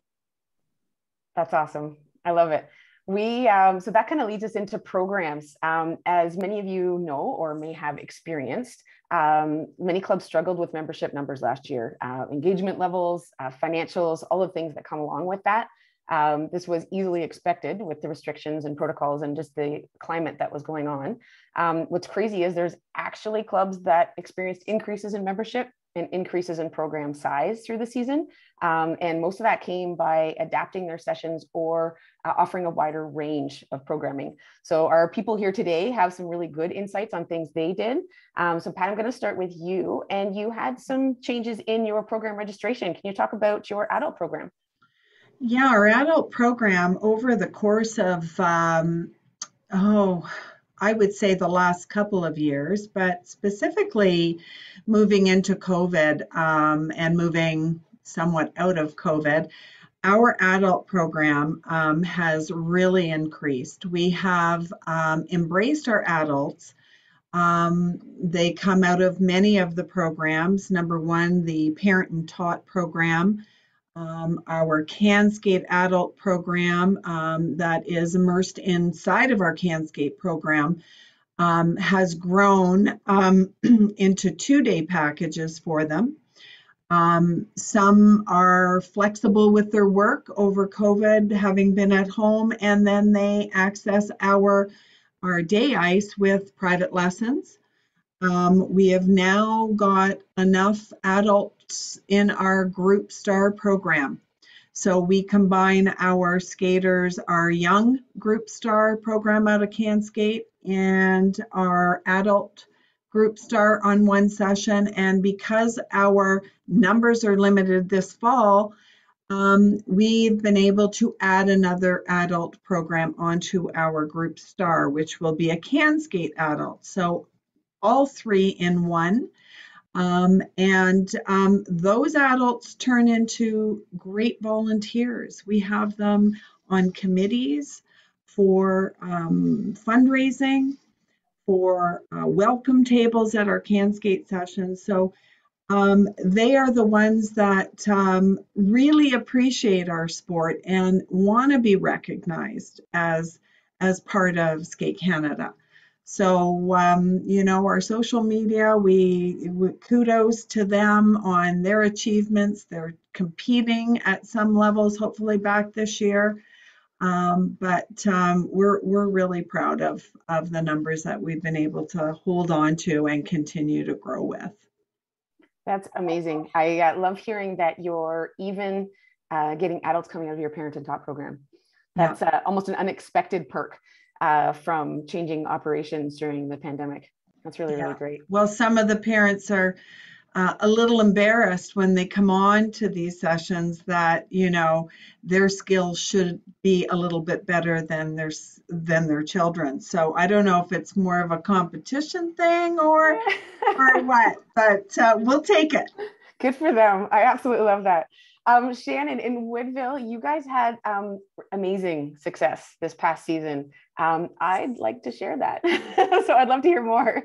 that's awesome. I love it. We um, so that kind of leads us into programs. Um, as many of you know or may have experienced, um, many clubs struggled with membership numbers last year, uh, engagement levels, uh, financials, all the things that come along with that. Um, this was easily expected with the restrictions and protocols and just the climate that was going on. Um, what's crazy is there's actually clubs that experienced increases in membership and increases in program size through the season. Um, and most of that came by adapting their sessions or uh, offering a wider range of programming. So our people here today have some really good insights on things they did. Um, so Pat, I'm gonna start with you. And you had some changes in your program registration. Can you talk about your adult program? Yeah, our adult program over the course of, um, oh, I would say the last couple of years, but specifically moving into COVID um, and moving somewhat out of COVID, our adult program um, has really increased. We have um, embraced our adults. Um, they come out of many of the programs. Number one, the Parent and Tot program um, our CanSkate adult program um, that is immersed inside of our CanSkate program um, has grown um, [CLEARS THROAT] into two-day packages for them. Um, some are flexible with their work over COVID, having been at home, and then they access our, our day ice with private lessons. Um, we have now got enough adults in our Group Star program. So we combine our skaters, our young Group Star program out of CanSkate and our adult Group Star on one session. And because our numbers are limited this fall, um, we've been able to add another adult program onto our Group Star, which will be a CanSkate adult. So all three in one. Um, and um, those adults turn into great volunteers. We have them on committees for um, fundraising, for uh, welcome tables at our CanSkate sessions. So um, they are the ones that um, really appreciate our sport and want to be recognized as, as part of Skate Canada. So, um, you know, our social media, we, we, kudos to them on their achievements. They're competing at some levels, hopefully back this year. Um, but um, we're we're really proud of of the numbers that we've been able to hold on to and continue to grow with. That's amazing. I uh, love hearing that you're even uh, getting adults coming out of your parent and tot program. That's yeah. uh, almost an unexpected perk uh, from changing operations during the pandemic. That's really, yeah. really great. Well, some of the parents are uh, a little embarrassed when they come on to these sessions that you know their skills should be a little bit better than their than their children. So I don't know if it's more of a competition thing or [LAUGHS] or what, but uh, we'll take it. Good for them. I absolutely love that. Um, Shannon, in Woodville, you guys had um, amazing success this past season. Um, I'd like to share that. [LAUGHS] so I'd love to hear more.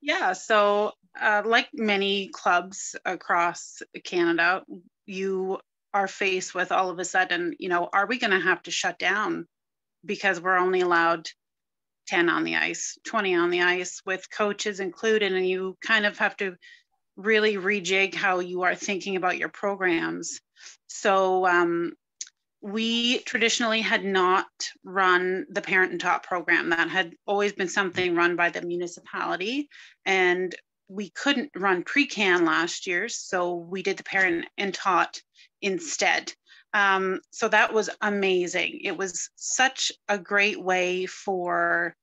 Yeah, so uh, like many clubs across Canada, you are faced with all of a sudden, you know, are we going to have to shut down because we're only allowed 10 on the ice, 20 on the ice with coaches included, and you kind of have to really rejig how you are thinking about your programs. So um, we traditionally had not run the parent and tot program. That had always been something run by the municipality. And we couldn't run pre-can last year, so we did the parent and taught instead. Um, so that was amazing. It was such a great way for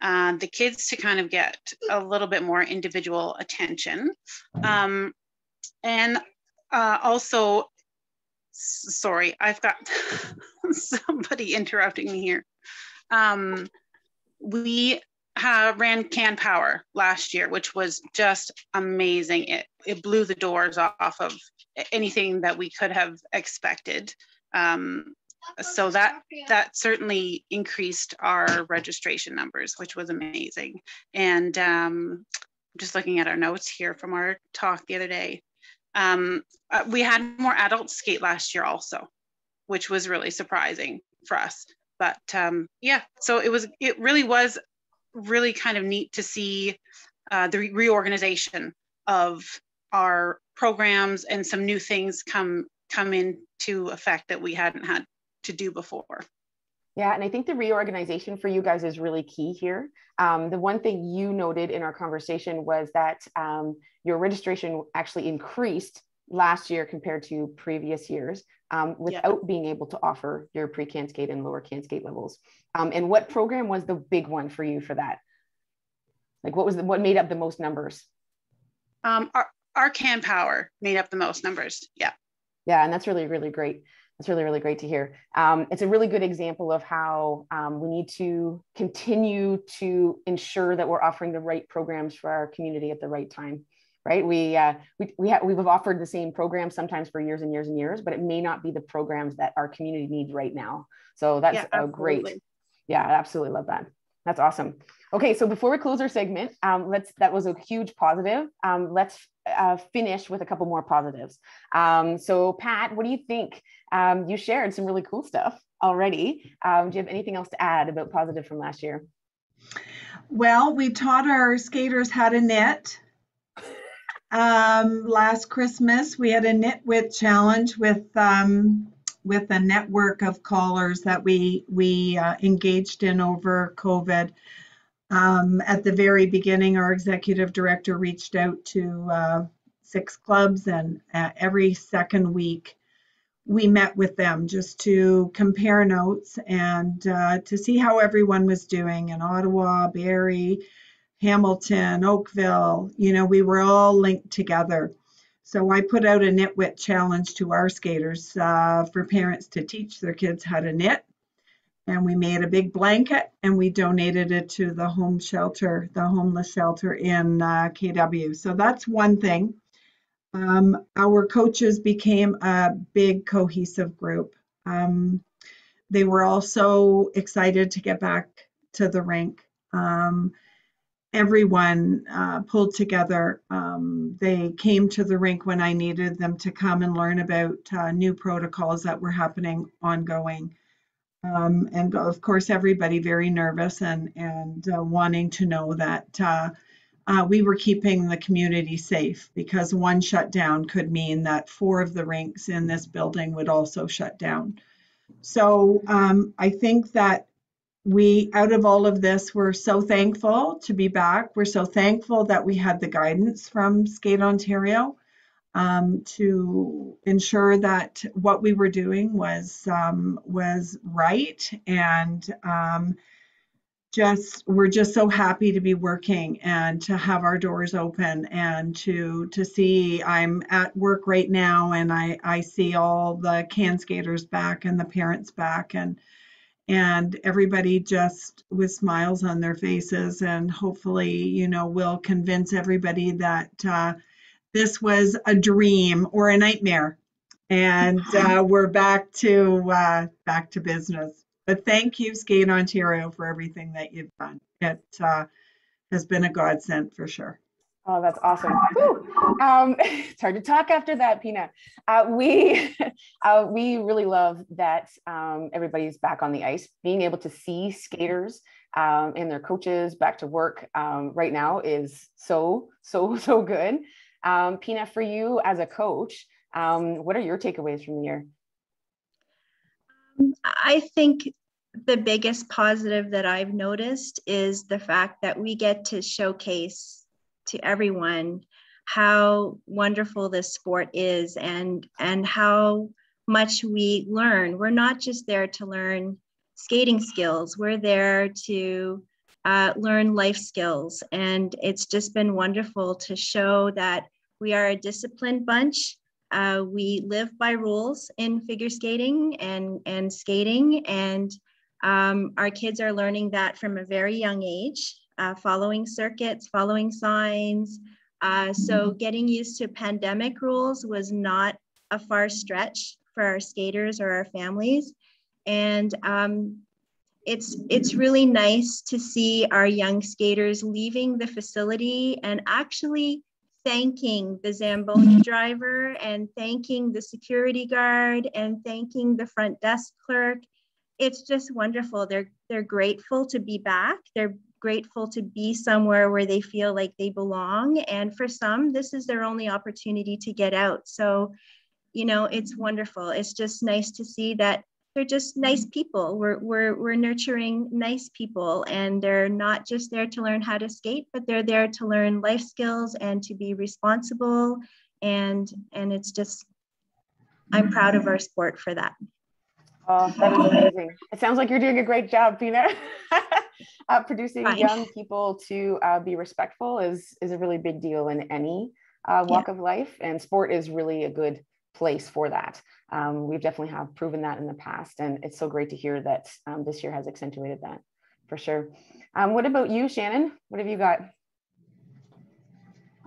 uh, the kids to kind of get a little bit more individual attention. Um, and uh, also, sorry, I've got [LAUGHS] somebody interrupting me here. Um, we ran CanPower last year, which was just amazing. It, it blew the doors off of anything that we could have expected. Um, so that that certainly increased our registration numbers, which was amazing. And um, just looking at our notes here from our talk the other day, um, uh, we had more adults skate last year also, which was really surprising for us. But um, yeah, so it was it really was really kind of neat to see uh, the re reorganization of our programs and some new things come come into effect that we hadn't had to do before. Yeah, and I think the reorganization for you guys is really key here. Um, the one thing you noted in our conversation was that um, your registration actually increased last year compared to previous years um, without yeah. being able to offer your pre-can skate and lower can skate levels. Um, and what program was the big one for you for that? Like what was the, what made up the most numbers? Um, our, our CanPower made up the most numbers. Yeah. Yeah, and that's really, really great. It's really, really great to hear. Um, it's a really good example of how um, we need to continue to ensure that we're offering the right programs for our community at the right time. Right? We uh, we we have we've offered the same programs sometimes for years and years and years, but it may not be the programs that our community needs right now. So that's yeah, a great. Yeah, I absolutely love that. That's awesome. Okay, so before we close our segment, um, let's that was a huge positive. Um, let's uh, finish with a couple more positives. Um, so Pat, what do you think? Um, you shared some really cool stuff already. Um, do you have anything else to add about positive from last year? Well, we taught our skaters how to knit. [LAUGHS] Um, last Christmas, we had a knit with challenge with with a network of callers that we we uh, engaged in over COVID. Um, at the very beginning, our executive director reached out to uh, six clubs, and uh, every second week we met with them just to compare notes and uh, to see how everyone was doing in Ottawa, Barrie, Hamilton, Oakville. You know, we were all linked together. So I put out a knit knitwit challenge to our skaters uh, for parents to teach their kids how to knit and we made a big blanket and we donated it to the home shelter, the homeless shelter in uh, KW. So that's one thing. Um, our coaches became a big cohesive group. Um, they were all so excited to get back to the rink. Um, everyone uh, pulled together. Um, they came to the rink when I needed them to come and learn about uh, new protocols that were happening ongoing. Um, and of course, everybody very nervous and and uh, wanting to know that uh, uh, we were keeping the community safe because one shutdown could mean that four of the rinks in this building would also shut down. So um, I think that we, out of all of this, we're so thankful to be back. We're so thankful that we had the guidance from Skate Ontario um, to ensure that what we were doing was um, was right and um, just we're just so happy to be working and to have our doors open and to to see I'm at work right now and I I see all the can skaters back and the parents back and and everybody just with smiles on their faces and hopefully you know will convince everybody that uh, this was a dream or a nightmare. And [LAUGHS] uh, we're back to uh, back to business. But thank you skate ontario for everything that you've done. It uh, has been a godsend for sure Oh, that's awesome. Um, [LAUGHS] it's hard to talk after that, Pina. Uh, we [LAUGHS] uh, we really love that um, everybody's back on the ice. Being able to see skaters um, and their coaches back to work um, right now is so so [LAUGHS] so good. Um, Pina, for you as a coach, um, what are your takeaways from the year? I think the biggest positive that I've noticed is the fact that we get to showcase to everyone how wonderful this sport is and and how much we learn. We're not just there to learn skating skills, we're there to uh, learn life skills. And it's just been wonderful to show that we are a disciplined bunch. Uh, we live by rules in figure skating and, and skating, and um, our kids are learning that from a very young age, uh, following circuits, following signs. Uh, so getting used to pandemic rules was not a far stretch for our skaters or our families. And um, it's it's really nice to see our young skaters leaving the facility and actually thanking the Zamboni driver and thanking the security guard and thanking the front desk clerk. It's just wonderful. They're they're grateful to be back. They're grateful to be somewhere where they feel like they belong. And for some, this is their only opportunity to get out. So, you know, it's wonderful. It's just nice to see that they're just nice people. We're, we're, we're nurturing nice people and they're not just there to learn how to skate, but they're there to learn life skills and to be responsible. And, and it's just, I'm proud of our sport for that. Oh, that is amazing. It sounds like you're doing a great job, Pina. [LAUGHS] uh, producing Fine. young people to uh, be respectful is, is a really big deal in any uh, walk yeah. of life. And sport is really a good place for that. Um, we've definitely have proven that in the past, and it's so great to hear that um, this year has accentuated that for sure. Um, what about you, Shannon? What have you got?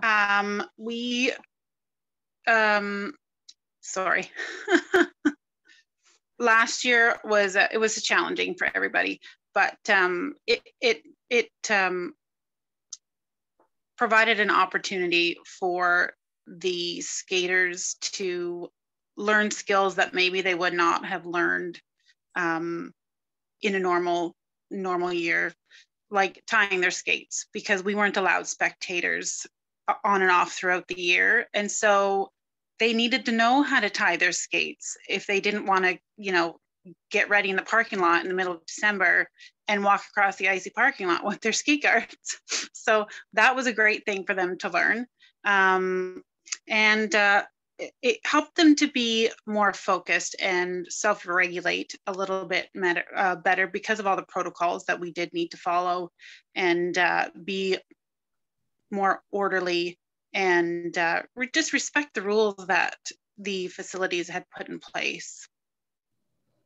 Um, we, um, sorry. [LAUGHS] Last year was a, it was challenging for everybody, but um, it it it um, provided an opportunity for the skaters to learn skills that maybe they would not have learned um, in a normal normal year like tying their skates because we weren't allowed spectators on and off throughout the year. And so they needed to know how to tie their skates. If they didn't want to you know get ready in the parking lot in the middle of december and walk across the icy parking lot [LAUGHS] with their ski guards [LAUGHS] so that was a great thing for them to learn um, and uh, it helped them to be more focused and self-regulate a little bit better, uh, better because of all the protocols that we did need to follow and uh, be more orderly and uh, re just respect the rules that the facilities had put in place.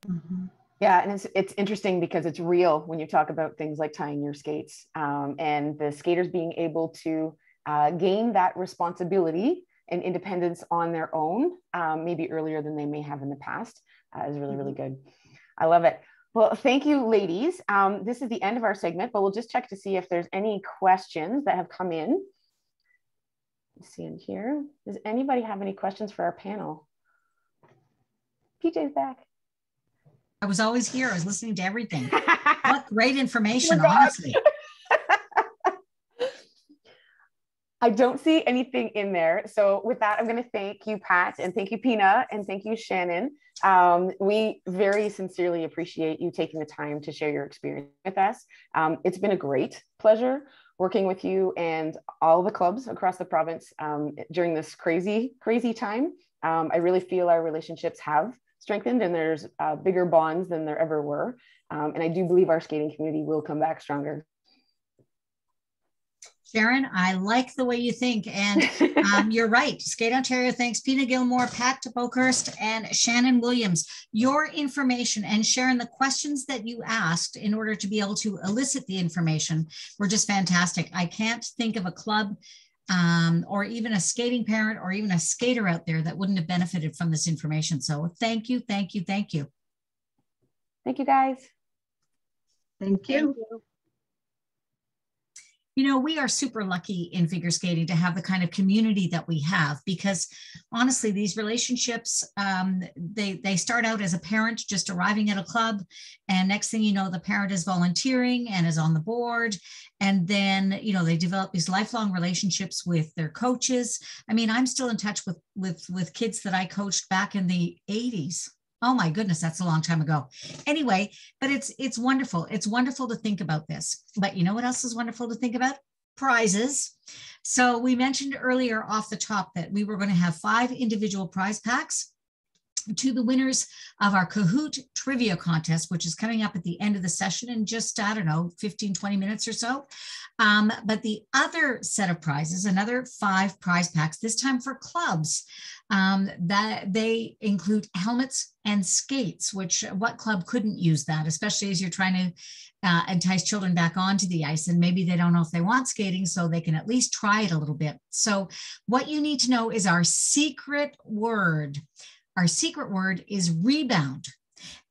Mm -hmm. Yeah, and it's it's interesting because it's real when you talk about things like tying your skates um, and the skaters being able to uh, gain that responsibility and independence on their own, um, maybe earlier than they may have in the past, uh, is really, really mm-hmm. good. I love it. Well, thank you, ladies. Um, this is the end of our segment, but we'll just check to see if there's any questions that have come in. Let's see in here. Does anybody have any questions for our panel? PJ's back. I was always here. I was listening to everything. what [LAUGHS] great information, oh honestly. [LAUGHS] I don't see anything in there. So with that, I'm going to thank you, Pat, and thank you, Pina, and thank you, Shannon. Um, we very sincerely appreciate you taking the time to share your experience with us. Um, it's been a great pleasure working with you and all the clubs across the province um, during this crazy, crazy time. Um, I really feel our relationships have strengthened and there's uh, bigger bonds than there ever were. Um, and I do believe our skating community will come back stronger. Sharon, I like the way you think. And um, [LAUGHS] you're right. Skate Ontario thanks Pina Gilmore, Pat Bokhurst, and Shannon Williams. Your information and Sharon, the questions that you asked in order to be able to elicit the information were just fantastic. I can't think of a club um, or even a skating parent or even a skater out there that wouldn't have benefited from this information. So thank you, thank you, thank you. Thank you, guys. Thank you. Thank you you know, we are super lucky in figure skating to have the kind of community that we have because honestly, these relationships, um, they, they start out as a parent just arriving at a club. And next thing you know, the parent is volunteering and is on the board. And then, you know, they develop these lifelong relationships with their coaches. I mean, I'm still in touch with, with, with kids that I coached back in the 80s oh my goodness that's a long time ago. Anyway but it's it's wonderful. It's wonderful to think about this. But you know what else is wonderful to think about? Prizes. So we mentioned earlier off the top that we were going to have five individual prize packs to the winners of our Kahoot trivia contest, which is coming up at the end of the session in just, I don't know, 15, 20 minutes or so. Um, but the other set of prizes, another five prize packs, this time for clubs, um, that they include helmets and skates, which what club couldn't use that, especially as you're trying to uh, entice children back onto the ice and maybe they don't know if they want skating, so they can at least try it a little bit. So what you need to know is our secret word. Our secret word is rebound.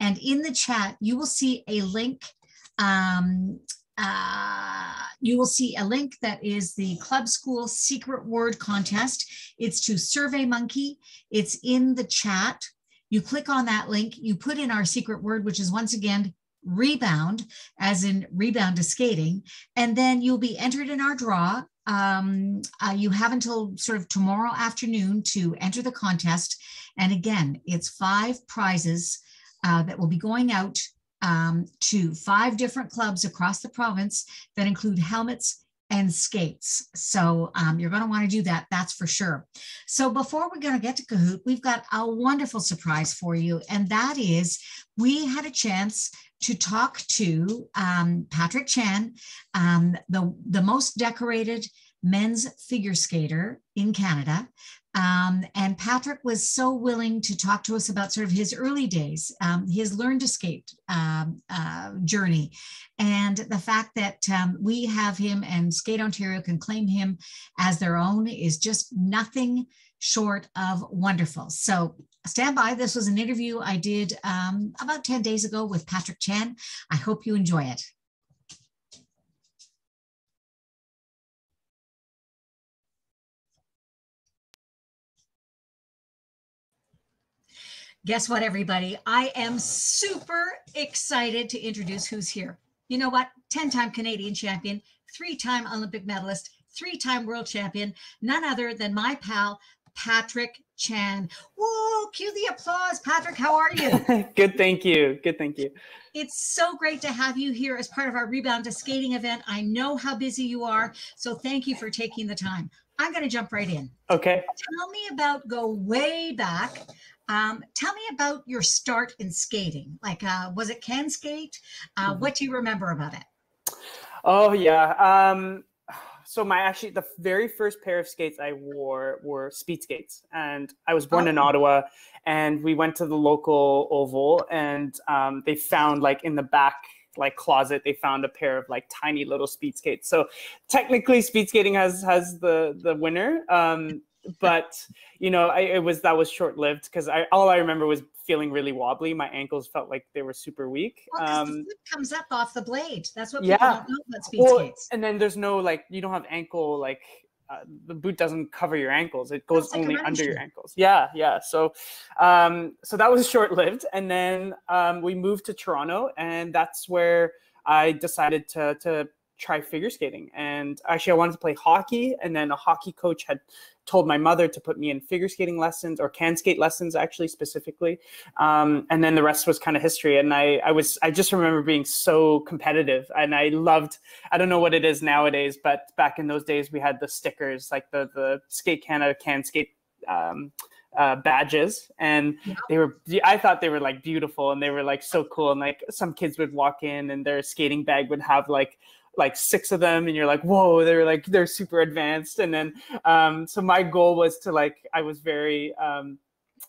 And in the chat, you will see a link. Um, uh, you will see a link that is the Club School Secret Word Contest. It's to SurveyMonkey. It's in the chat. You click on that link, you put in our secret word, which is once again rebound, as in rebound to skating, and then you'll be entered in our draw. Um, uh, you have until sort of tomorrow afternoon to enter the contest. And again, it's five prizes uh, that will be going out um, to five different clubs across the province that include helmets and skates. So um, you're going to want to do that, that's for sure. So before we're going to get to Kahoot, we've got a wonderful surprise for you. And that is we had a chance to talk to um, Patrick Chan, um, the, the most decorated men's figure skater in Canada. Um, and Patrick was so willing to talk to us about sort of his early days, um, his learned to skate um, uh, journey, and the fact that um, we have him and Skate Ontario can claim him as their own is just nothing short of wonderful. So stand by. This was an interview I did um, about 10 days ago with Patrick Chan. I hope you enjoy it. Guess what, everybody? I am super excited to introduce who's here. You know what? 10 time Canadian champion, three time Olympic medalist, three time world champion, none other than my pal, Patrick Chan. Whoa, cue the applause. Patrick, how are you? [LAUGHS] Good, thank you. Good, thank you. It's so great to have you here as part of our Rebound to Skating event. I know how busy you are, so thank you for taking the time. I'm going to jump right in. Okay. Tell me about go way back. Um, tell me about your start in skating. Like, uh, was it CanSkate? Uh, mm-hmm. What do you remember about it? Oh yeah. Um, so my actually the very first pair of skates I wore were speed skates, and I was born oh. in Ottawa, and we went to the local oval, and um, they found like in the back like closet they found a pair of like tiny little speed skates so technically speed skating has has the the winner um but you know, I, it was that was short lived because I all I remember was feeling really wobbly. My ankles felt like they were super weak. Well, um, the foot comes up off the blade. That's what people yeah. don't know about speed well, skates. And then there's no like you don't have ankle like uh, the boot doesn't cover your ankles it goes like only under your ankles yeah yeah so um so that was short lived and then um we moved to toronto and that's where i decided to to try figure skating and actually i wanted to play hockey and then a hockey coach had told my mother to put me in figure skating lessons or CanSkate lessons actually specifically um, and then the rest was kind of history and I, I was i just remember being so competitive and i loved i don't know what it is nowadays but back in those days we had the stickers like the the skate canada CanSkate um, uh, badges and yeah. they were i thought they were like beautiful and they were like so cool and like some kids would walk in and their skating bag would have like like six of them and you're like whoa they're like they're super advanced and then um, so my goal was to like i was very um,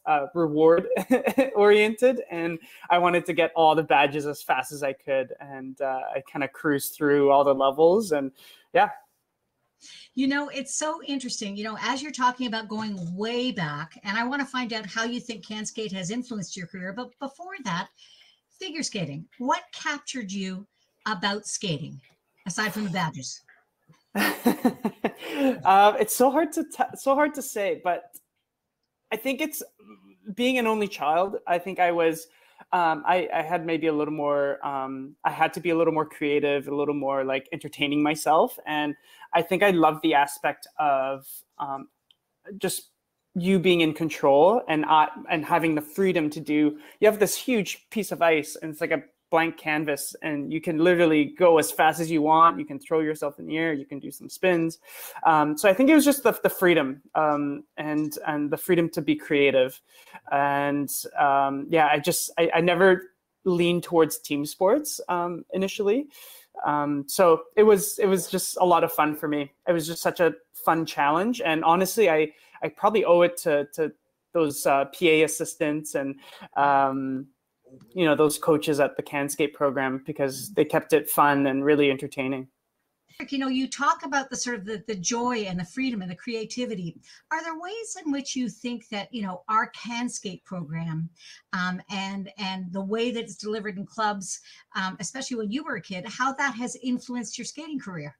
uh, reward [LAUGHS] oriented and i wanted to get all the badges as fast as i could and uh, i kind of cruised through all the levels and yeah you know, it's so interesting. You know, as you're talking about going way back, and I want to find out how you think CanSkate has influenced your career. But before that, figure skating. What captured you about skating? Aside from the badges? [LAUGHS] uh, it's so hard to t- so hard to say, but I think it's being an only child. I think I was. Um, I, I, had maybe a little more. Um, I had to be a little more creative, a little more like entertaining myself, and I think I love the aspect of um, just you being in control and uh, and having the freedom to do. You have this huge piece of ice, and it's like a blank canvas and you can literally go as fast as you want. You can throw yourself in the air. You can do some spins. Um, so I think it was just the, the freedom um, and and the freedom to be creative. And um, yeah, I just I, I, never leaned towards team sports um, initially. Um, so it was it was just a lot of fun for me. It was just such a fun challenge, and honestly, I I probably owe it to to those uh, PA assistants and um, you know those coaches at the CanSkate program because they kept it fun and really entertaining. You know, you talk about the sort of the, the joy and the freedom and the creativity. Are there ways in which you think that you know our CanSkate program um, and and the way that it's delivered in clubs, um, especially when you were a kid, how that has influenced your skating career?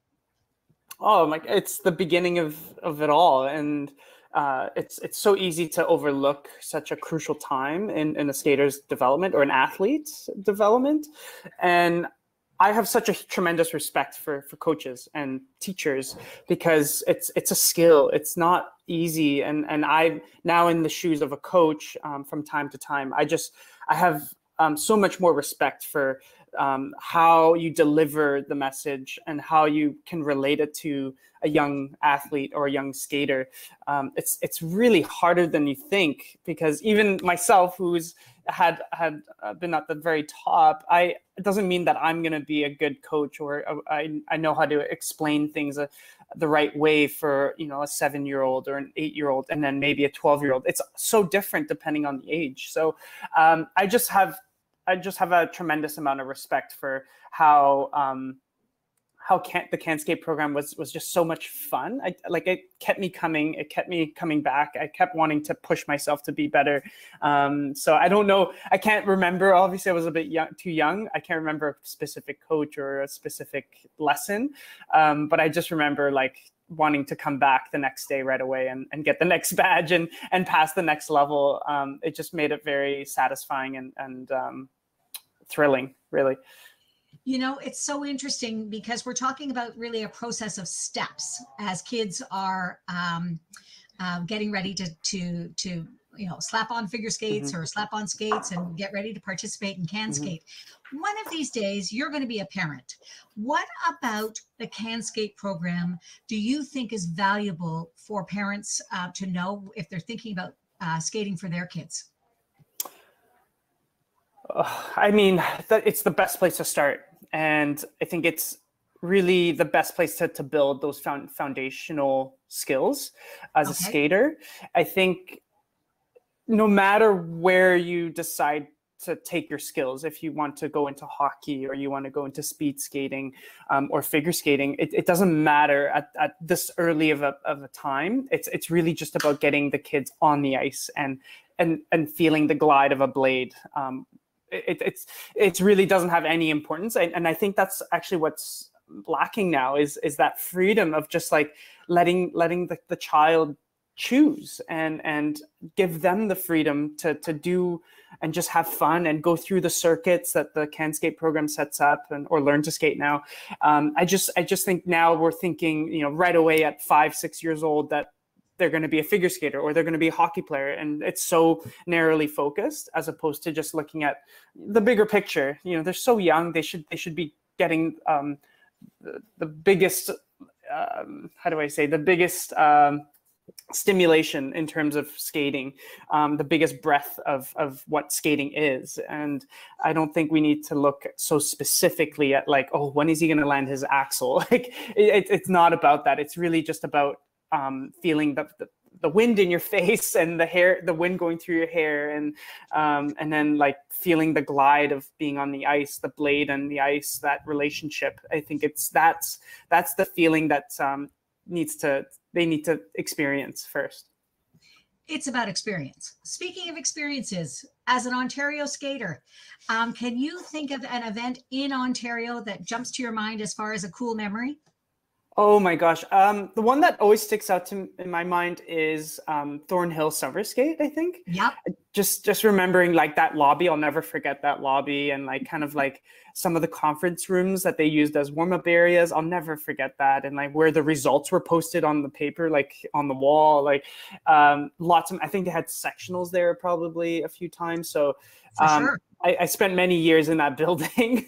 Oh, like it's the beginning of of it all, and uh, it's it's so easy to overlook such a crucial time in, in a skater's development or an athlete's development. And I have such a tremendous respect for for coaches and teachers because it's it's a skill. It's not easy, and and I now in the shoes of a coach um, from time to time. I just I have um, so much more respect for um, how you deliver the message and how you can relate it to a young athlete or a young skater. Um, it's it's really harder than you think because even myself, who's had had uh, been at the very top, I it doesn't mean that I'm going to be a good coach or uh, I I know how to explain things. Uh, the right way for you know a seven year old or an eight year old and then maybe a 12 year old it's so different depending on the age so um, i just have I just have a tremendous amount of respect for how um, how can, the CanSkate program was was just so much fun. I like it kept me coming. It kept me coming back. I kept wanting to push myself to be better. Um, so I don't know. I can't remember. Obviously, I was a bit young, too young. I can't remember a specific coach or a specific lesson. Um, but I just remember like wanting to come back the next day right away and, and get the next [LAUGHS] badge and and pass the next level. Um, it just made it very satisfying and and um, thrilling, really. You know, it's so interesting because we're talking about really a process of steps as kids are um, uh, getting ready to to to you know slap on figure skates mm-hmm. or slap on skates and get ready to participate in can mm-hmm. skate. One of these days, you're going to be a parent. What about the CanSkate program do you think is valuable for parents uh, to know if they're thinking about uh, skating for their kids? I mean, it's the best place to start, and I think it's really the best place to, to build those found, foundational skills as okay. a skater. I think no matter where you decide to take your skills, if you want to go into hockey or you want to go into speed skating um, or figure skating, it, it doesn't matter at, at this early of a, of a time. It's it's really just about getting the kids on the ice and and and feeling the glide of a blade um, it, it's it really doesn't have any importance and, and i think that's actually what's lacking now is is that freedom of just like letting letting the, the child choose and and give them the freedom to to do and just have fun and go through the circuits that the CanSkate program sets up and or learn to skate now. Um, I just I just think now we're thinking you know right away at five six years old that they're going to be a figure skater or they're going to be a hockey player and it's so narrowly focused as opposed to just looking at the bigger picture. You know they're so young they should they should be getting um, the, the biggest um, how do i say the biggest um, stimulation in terms of skating um, the biggest breadth of, of what skating is. And i don't think we need to look so specifically at like oh when is he going to land his axle? [LAUGHS] Like it, it's not about that. It's really just about um, feeling the, the, the wind in your [LAUGHS] face and the hair, the wind going through your hair, and um, and then like feeling the glide of being on the ice, the blade and the ice, that relationship. I think it's that's that's the feeling that um, needs to they need to experience first. It's about experience. Speaking of experiences, as an Ontario skater, um, can you think of an event in Ontario that jumps to your mind as far as a cool memory? Oh my gosh. Um, the one that always sticks out to in my mind is um, Thornhill Summer Skate. I think. Yeah. Just just remembering like that lobby. I'll never forget that lobby and like kind of like some of the conference rooms that they used as warm up areas. I'll never forget that. And like where the results were posted on the paper, like on the wall. Like um, lots of. I think they had sectionals there probably a few times. So um, sure. I, I, spent many years in that [LAUGHS] building,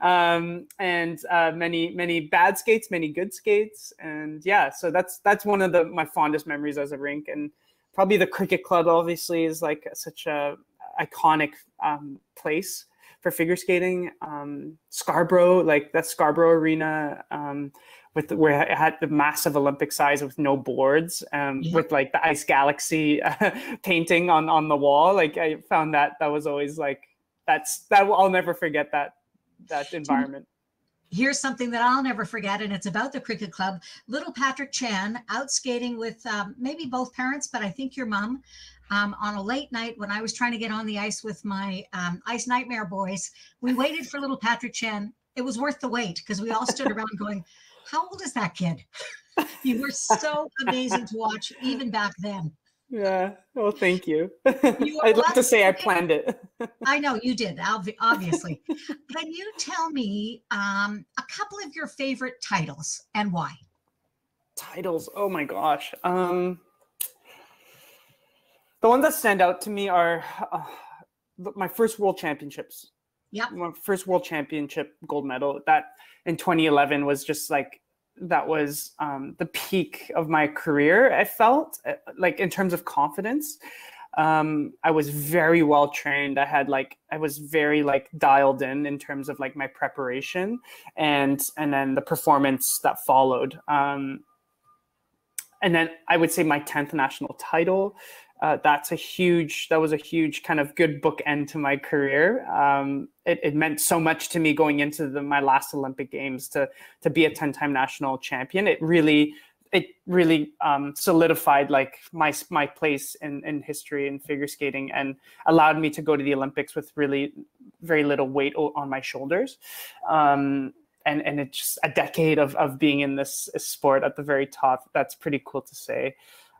um, and uh, many many bad skates, many good skates, and yeah, so that's that's one of the my fondest memories as a rink, and probably the cricket club obviously is like such a iconic um, place for figure skating. Um, Scarborough, like that Scarborough Arena, um, with where it had the massive Olympic size with no boards, um, yeah. with like the Ice Galaxy uh, [LAUGHS] painting on on the wall. Like I found that that was always like that's that I'll never forget that that environment. Here's something that I'll never forget, and it's about the cricket club. Little Patrick Chan out skating with um, maybe both parents, but I think your mom um, on a late night when I was trying to get on the ice with my um, Ice Nightmare boys. We waited for little Patrick Chan. It was worth the wait because we all stood around going, How old is that kid? [LAUGHS] you were so amazing to watch even back then. Yeah. Well, thank you. you [LAUGHS] I'd like to say I planned it. [LAUGHS] I know you did, obviously. Can you tell me um, a couple of your favorite titles and why? Titles. Oh my gosh. Um, the ones that stand out to me are uh, my first world championships. Yeah. My first world championship gold medal. That in 2011 was just like that was um, the peak of my career. I felt uh, like in terms of confidence. Um, I was very well trained. I had like I was very like dialed in in terms of like my preparation and and then the performance that followed. Um, and then I would say my 10th national title uh, that's a huge that was a huge kind of good bookend to my career. Um, it, it, meant so much to me going into the, my last olympic games to to be a 10-time national champion. It really it really um, solidified like my my place in, in history in figure skating and allowed me to go to the olympics with really very little weight on my shoulders. Um, and and it's just a decade of, of being in this sport at the very top that's pretty cool to say.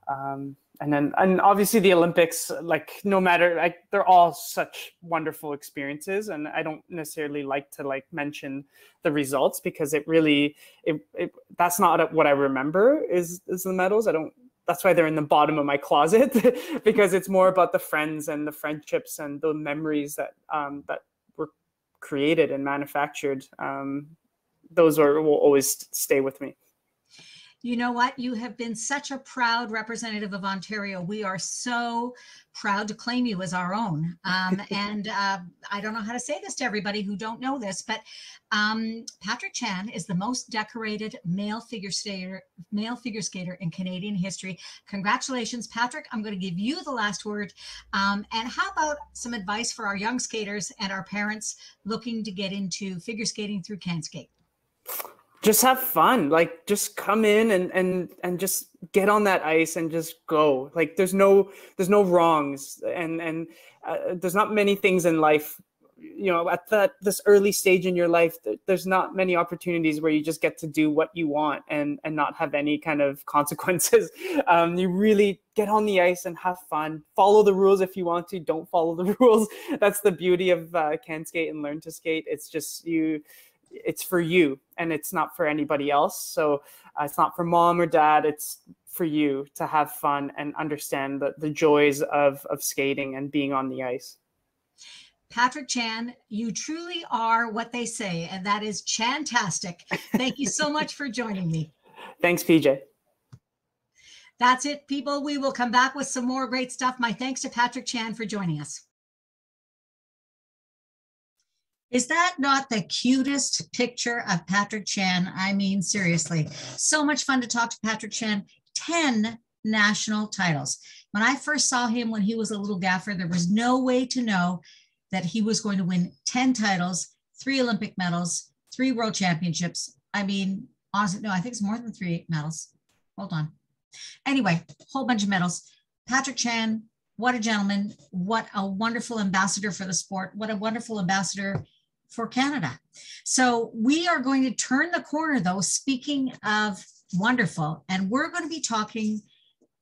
Um, and then and obviously the olympics like no matter like they're all such wonderful experiences and i don't necessarily like to like mention the results because it really it, it that's not what i remember is is the medals. I don't that's why they're in the bottom of my closet [LAUGHS] because it's more about the friends and the friendships and the memories that um that were created and manufactured. Um those are will always stay with me you know what? You have been such a proud representative of Ontario. We are so proud to claim you as our own. Um, [LAUGHS] and uh, I don't know how to say this to everybody who don't know this, but um, Patrick Chan is the most decorated male figure skater, male figure skater in Canadian history. Congratulations, Patrick. I'm going to give you the last word. Um, and how about some advice for our young skaters and our parents looking to get into figure skating through CanSkate? Just have fun like just come in and and and just get on that ice and just go. Like there's no there's no wrongs and and uh, there's not many things in life you know at that this early stage in your life there's not many opportunities where you just get to do what you want and and not have any kind of [LAUGHS] consequences. Um, you really get on the ice and have fun. Follow the rules if you want to. Don't follow the [LAUGHS] rules. That's the beauty of uh, CanSkate and learn to skate. It's just you it's for you and it's not for anybody else. So uh, it's not for mom or dad. It's for you to have fun and understand the, the joys of, of skating and being on the ice. Patrick Chan, you truly are what they say, and that is chantastic. Thank you so much for joining me. [LAUGHS] Thanks, PJ. That's it, people. We will come back with some more great stuff. My thanks to Patrick Chan for joining us. Is that not the cutest picture of Patrick Chan? I mean, seriously, so much fun to talk to Patrick Chan. 10 national titles. When I first saw him when he was a little gaffer, there was no way to know that he was going to win 10 titles, three Olympic medals, three world championships. I mean, honestly, no, I think it's more than three medals. Hold on. Anyway, whole bunch of medals. Patrick Chan, what a gentleman. What a wonderful ambassador for the sport. What a wonderful ambassador for Canada. So we are going to turn the corner though, speaking of wonderful, and we're going to be talking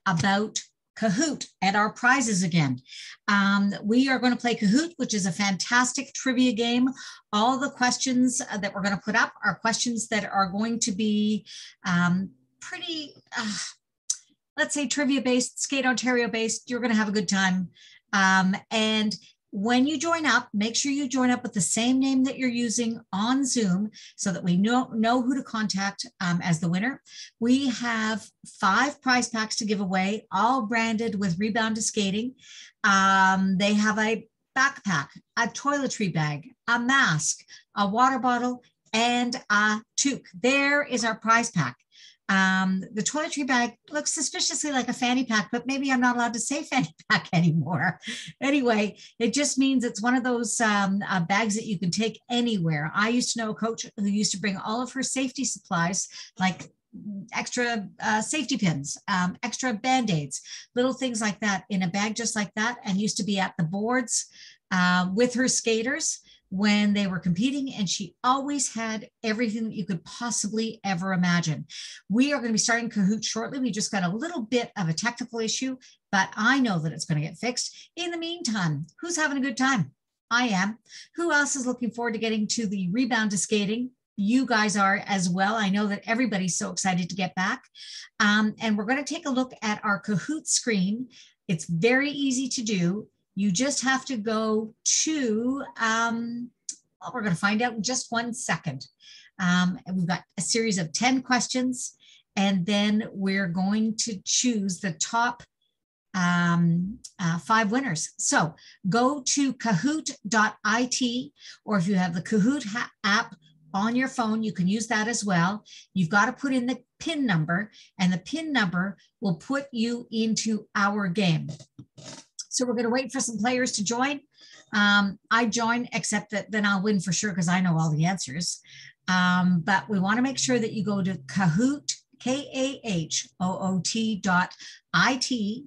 about Kahoot at our prizes again. Um, we are going to play Kahoot, which is a fantastic trivia game. All the questions that we're going to put up are questions that are going to be um, pretty, uh, let's say, trivia based, Skate Ontario based. You're going to have a good time. Um, and when you join up, make sure you join up with the same name that you're using on Zoom so that we know, know who to contact um, as the winner. We have five prize packs to give away, all branded with Rebound to Skating. Um, they have a backpack, a toiletry bag, a mask, a water bottle, and a toque. There is our prize pack. Um, the toiletry bag looks suspiciously like a fanny pack, but maybe I'm not allowed to say [LAUGHS] fanny pack anymore. anyway, it just means it's one of those um, uh, bags that you can take anywhere. I used to know a coach who used to bring all of her safety supplies, like extra uh, safety pins, um, extra band aids, little things like that in a bag just like that, and used to be at the boards uh, with her skaters when they were competing, and she always had everything that you could possibly ever imagine. We are going to be starting Kahoot shortly. We just got a little bit of a technical issue, but I know that it's going to get fixed. In the meantime, who's having a good time? I am. Who else is looking forward to getting to the rebound to skating? You guys are as well. I know that everybody's so excited to get back. Um, and we're going to take a look at our Kahoot screen. It's very easy to do. You just have to go to, um, well, we're going to find out in just one second. Um, and we've got a series of 10 questions, and then we're going to choose the top um, uh, five winners. So go to kahoot.it, or if you have the Kahoot app on your phone, you can use that as well. You've got to put in the PIN number, and the PIN number will put you into our game. So we're going to wait for some players to join. Um, I join, except that then I'll win for sure because I know all the answers. Um, but we want to make sure that you go to Kahoot, K A H O O T dot I T.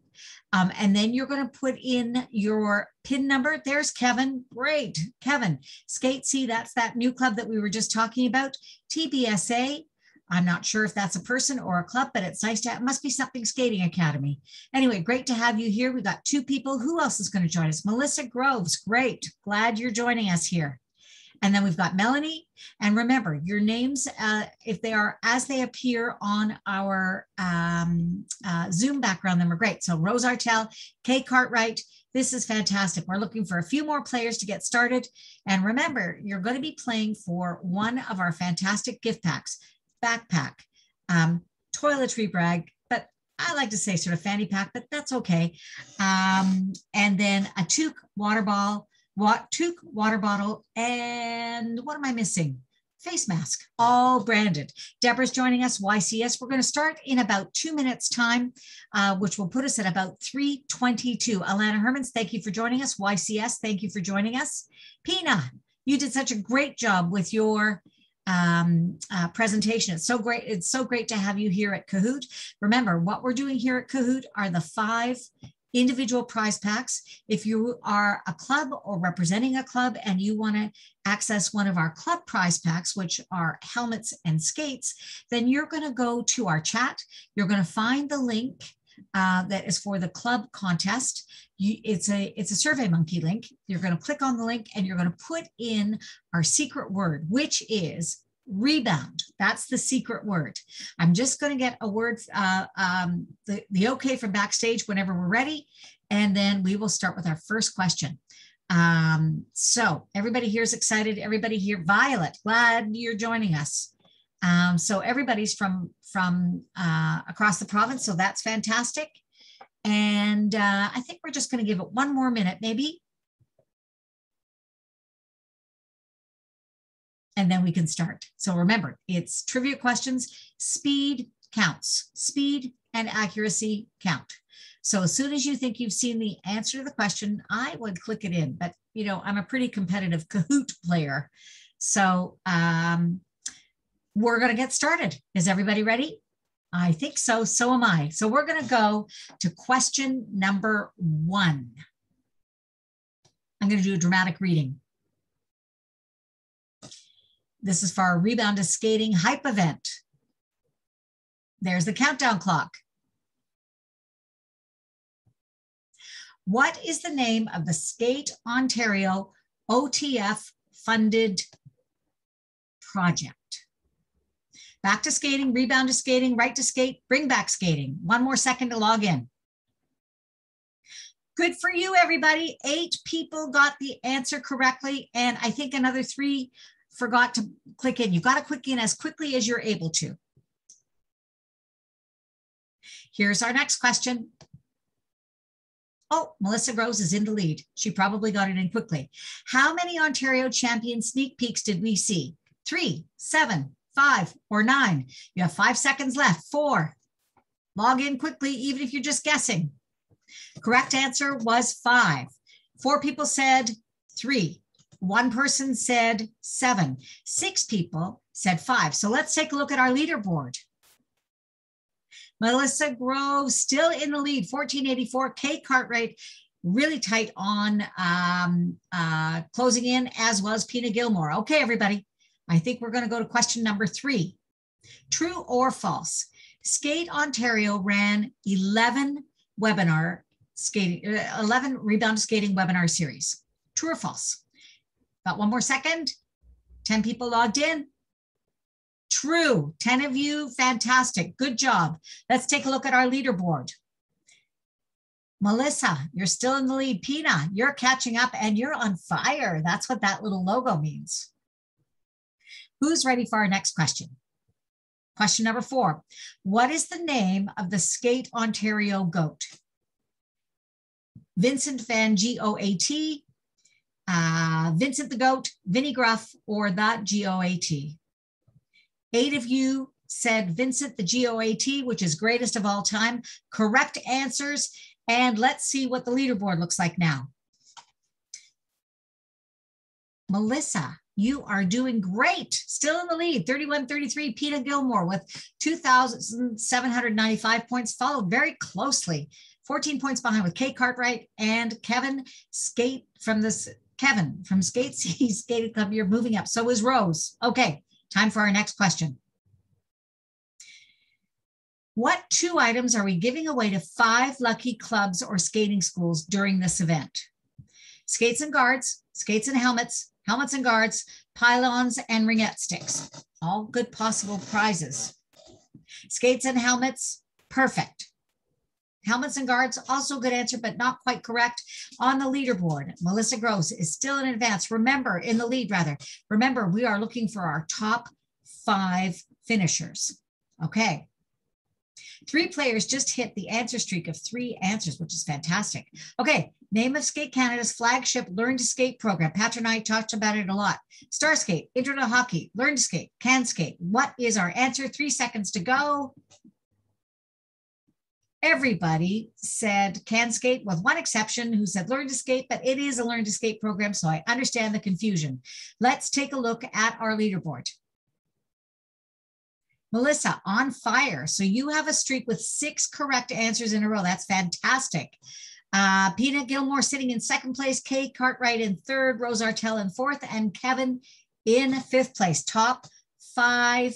Um, and then you're going to put in your pin number. There's Kevin. Great. Kevin, Skate C, that's that new club that we were just talking about. TBSA I'm not sure if that's a person or a club, but it's nice to have, it must be something skating academy. Anyway, great to have you here. We got two people. Who else is going to join us? Melissa Groves. Great. Glad you're joining us here. And then we've got Melanie. And remember, your names, uh, if they are as they appear on our um, uh, Zoom background, then we're great. So Rose Artel, Kay Cartwright, this is fantastic. We're looking for a few more players to get started. And remember, you're going to be playing for one of our fantastic gift packs backpack, um, toiletry bag, but I like to say sort of fanny pack, but that's okay. Um, and then a toque water ball, what toque water bottle, and what am I missing? Face mask, all branded. Deborah's joining us, YCS. We're going to start in about two minutes time, uh, which will put us at about 322. Alana Hermans, thank you for joining us. YCS, thank you for joining us. Pina, you did such a great job with your um, uh, presentation. It's so great. It's so great to have you here at Kahoot. Remember, what we're doing here at Kahoot are the five individual prize packs. If you are a club or representing a club and you want to access one of our club prize packs, which are helmets and skates, then you're going to go to our chat. You're going to find the link uh, that is for the club contest. You, it's a it's a survey monkey link. You're going to click on the link and you're going to put in our secret word which is rebound. That's the secret word. I'm just going to get a word uh, um, the, the okay from backstage whenever we're ready and then we will start with our first question. Um, so everybody here is excited. Everybody here violet glad you're joining us um, so everybody's from from uh, across the province so that's fantastic and uh, I think we're just going to give it one more minute, maybe. And then we can start. So remember, it's trivia questions. Speed counts. Speed and accuracy count. So as soon as you think you've seen the answer to the question, I would click it in. But, you know, I'm a pretty competitive [LAUGHS] Kahoot player. So um, we're going to get started. Is everybody ready? I think so. So am I. So we're going to go to question number one. I'm going to do a dramatic reading. This is for our rebound to skating hype event. There's the countdown clock. What is the name of the Skate Ontario OTF funded project? Back to skating, rebound to skating, right to skate, bring back skating. One more second to log in. Good for you, everybody. Eight people got the answer correctly, and I think another three forgot to click in. You've got to click in as quickly as you're able to. Here's our next question. Oh, Melissa Groves is in the lead. She probably got it in quickly. How many Ontario champion sneak peeks did we see? Three, seven, five, or nine? You have five seconds left. Four. Log in quickly, even if you're just guessing. Correct answer was five. Four people said three. One person said seven. Six people said five. So let's take a look at our leaderboard. Melissa Grove still in the lead, 1484. Kate Cartwright really tight on um, uh, closing in, as was Pina Gilmore. Okay, everybody, I think we're going to go to question number three. True or false? Skate Ontario ran 11 webinar skating, uh, 11 rebound skating webinar series. True or false? Got one more second. 10 people logged in. True. 10 of you, fantastic. Good job. Let's take a look at our leaderboard. Melissa, you're still in the lead. Pina, you're catching up and you're on fire. That's what that little logo means. Who's ready for our next question? Question number four. What is the name of the Skate Ontario goat? Vincent Van G-O-A-T, uh, Vincent the Goat, Vinnie Gruff, or the G-O-A-T? Eight of you said Vincent the G-O-A-T, which is greatest of all time. Correct answers. And let's see what the leaderboard looks like now. Melissa, you are doing great. Still in the lead, 31-33. Pina Gilmore with 2,795 points, followed very closely. 14 points behind with Kay Cartwright and Kevin Skate from this Kevin from Skate [LAUGHS] C Skated Club. You're moving up. So is Rose. Okay. Time for our next question. What two items are we giving away to five lucky clubs or skating schools during this event? Skates and guards, skates and helmets, helmets and guards, pylons and ringette sticks. All good possible prizes. Skates and helmets, perfect. Helmets and guards, also a good answer, but not quite correct. On the leaderboard, Melissa Gross is still in advance. Remember, in the lead rather. Remember, we are looking for our top five finishers. Okay. Three players just hit the answer streak of three answers, which is fantastic. Okay, name of Skate Canada's flagship Learn to Skate program. Patrick and I talked about it a lot. Star Skate, Intro Hockey, Learn to Skate, CanSkate. What is our answer? Three seconds to go everybody said CanSkate with one exception who said learn to skate but it is a learn to skate program so i understand the confusion let's take a look at our leaderboard melissa on fire so you have a streak with six correct answers in a row that's fantastic uh, Pina Gilmore sitting in second place, Kay Cartwright in third, Rose Artell in fourth, and Kevin in fifth place. Top five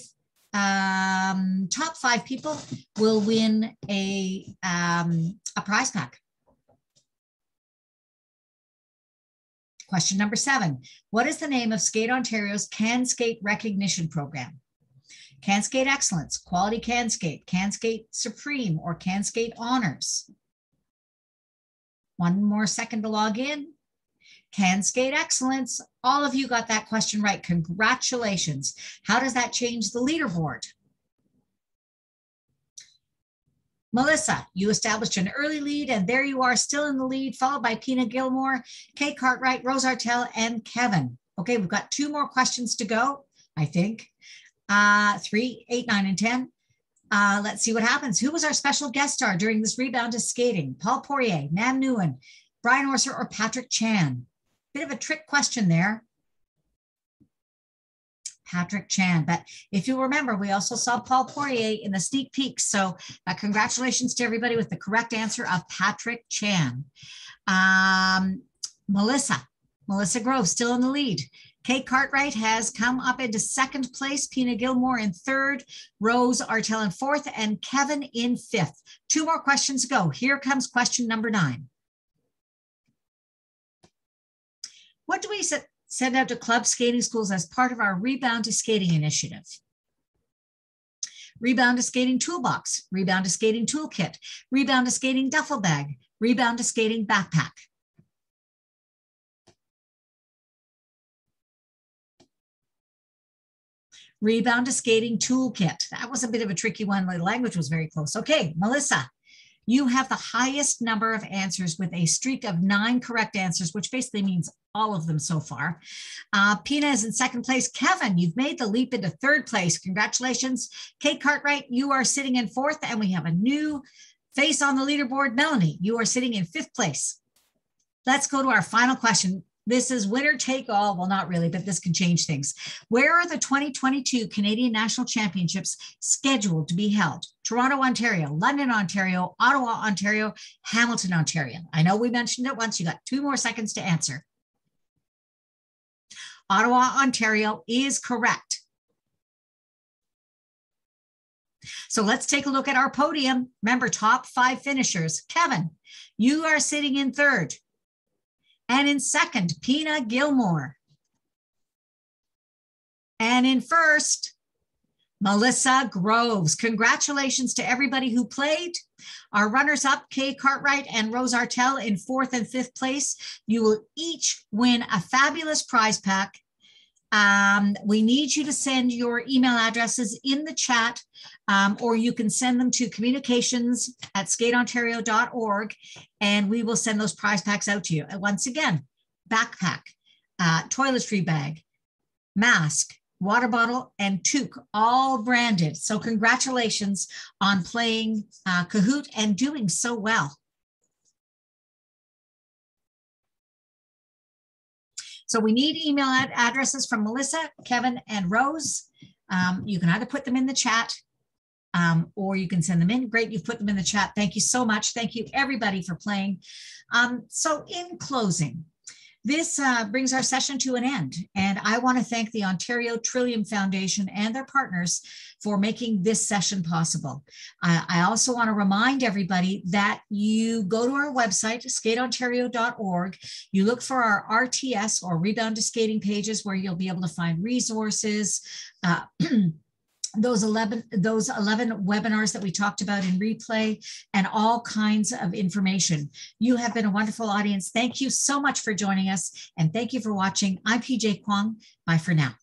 um, top five people will win a, um, a prize pack. Question number seven. What is the name of Skate Ontario's CanSkate Recognition Program? CanSkate Excellence, Quality CanSkate, Can Skate Supreme, or CanSkate Honors? One more second to log in. CanSkate excellence. All of you got that question right. Congratulations. How does that change the leaderboard? Melissa, you established an early lead, and there you are still in the lead, followed by Pina Gilmore, Kay Cartwright, Rose Artell, and Kevin. Okay, we've got two more questions to go, I think. Uh, three, eight, nine, and 10. Uh, let's see what happens. Who was our special guest star during this rebound to skating? Paul Poirier, Nam Nguyen, Brian Orser, or Patrick Chan? Bit of a trick question there. Patrick Chan. But if you remember, we also saw Paul Poirier in the sneak peeks. So uh, congratulations to everybody with the correct answer of Patrick Chan. Um, Melissa, Melissa Grove still in the lead. Kate Cartwright has come up into second place, Pina Gilmore in third, Rose Artell in fourth, and Kevin in fifth. Two more questions go. Here comes question number nine. What do we send out to club skating schools as part of our Rebound to Skating initiative? Rebound to Skating Toolbox, Rebound to Skating Toolkit, Rebound to Skating Duffel Bag, Rebound to Skating Backpack. Rebound to Skating Toolkit. That was a bit of a tricky one. The language was very close. Okay, Melissa, you have the highest number of answers with a streak of nine correct answers, which basically means all of them so far. Uh, Pina is in second place. Kevin, you've made the leap into third place. Congratulations. Kate Cartwright, you are sitting in fourth, and we have a new face on the leaderboard. Melanie, you are sitting in fifth place. Let's go to our final question. This is winner take all. Well, not really, but this can change things. Where are the 2022 Canadian National Championships scheduled to be held? Toronto, Ontario, London, Ontario, Ottawa, Ontario, Hamilton, Ontario. I know we mentioned it once. You got two more seconds to answer. Ottawa, Ontario is correct. So let's take a look at our podium. Remember, top five finishers. Kevin, you are sitting in third. And in second, Pina Gilmore. And in first, Melissa Groves. Congratulations to everybody who played. Our runners up, Kay Cartwright and Rose Artel in fourth and fifth place. You will each win a fabulous prize pack. Um, we need you to send your email addresses in the chat, um, or you can send them to communications at skateontario.org, and we will send those prize packs out to you. Once again, backpack, uh, toiletry bag, mask, water bottle, and toque, all branded. So congratulations on playing uh, Kahoot and doing so well. So we need email ad addresses from Melissa, Kevin, and Rose. Um, you can either put them in the chat um, or you can send them in. Great, you've put them in the chat. Thank you so much. Thank you everybody for playing. Um, so in closing, this uh, brings our session to an end, and I want to thank the Ontario Trillium Foundation and their partners for making this session possible. I, I also want to remind everybody that you go to our website, skateontario.org, you look for our RTS or Rebound to Skating pages where you'll be able to find resources, uh, [CLEARS THROAT] those 11 those 11 webinars that we talked about in replay and all kinds of information. You have been a wonderful audience. Thank you so much for joining us and thank you for watching. I'm pj kwong. Bye for now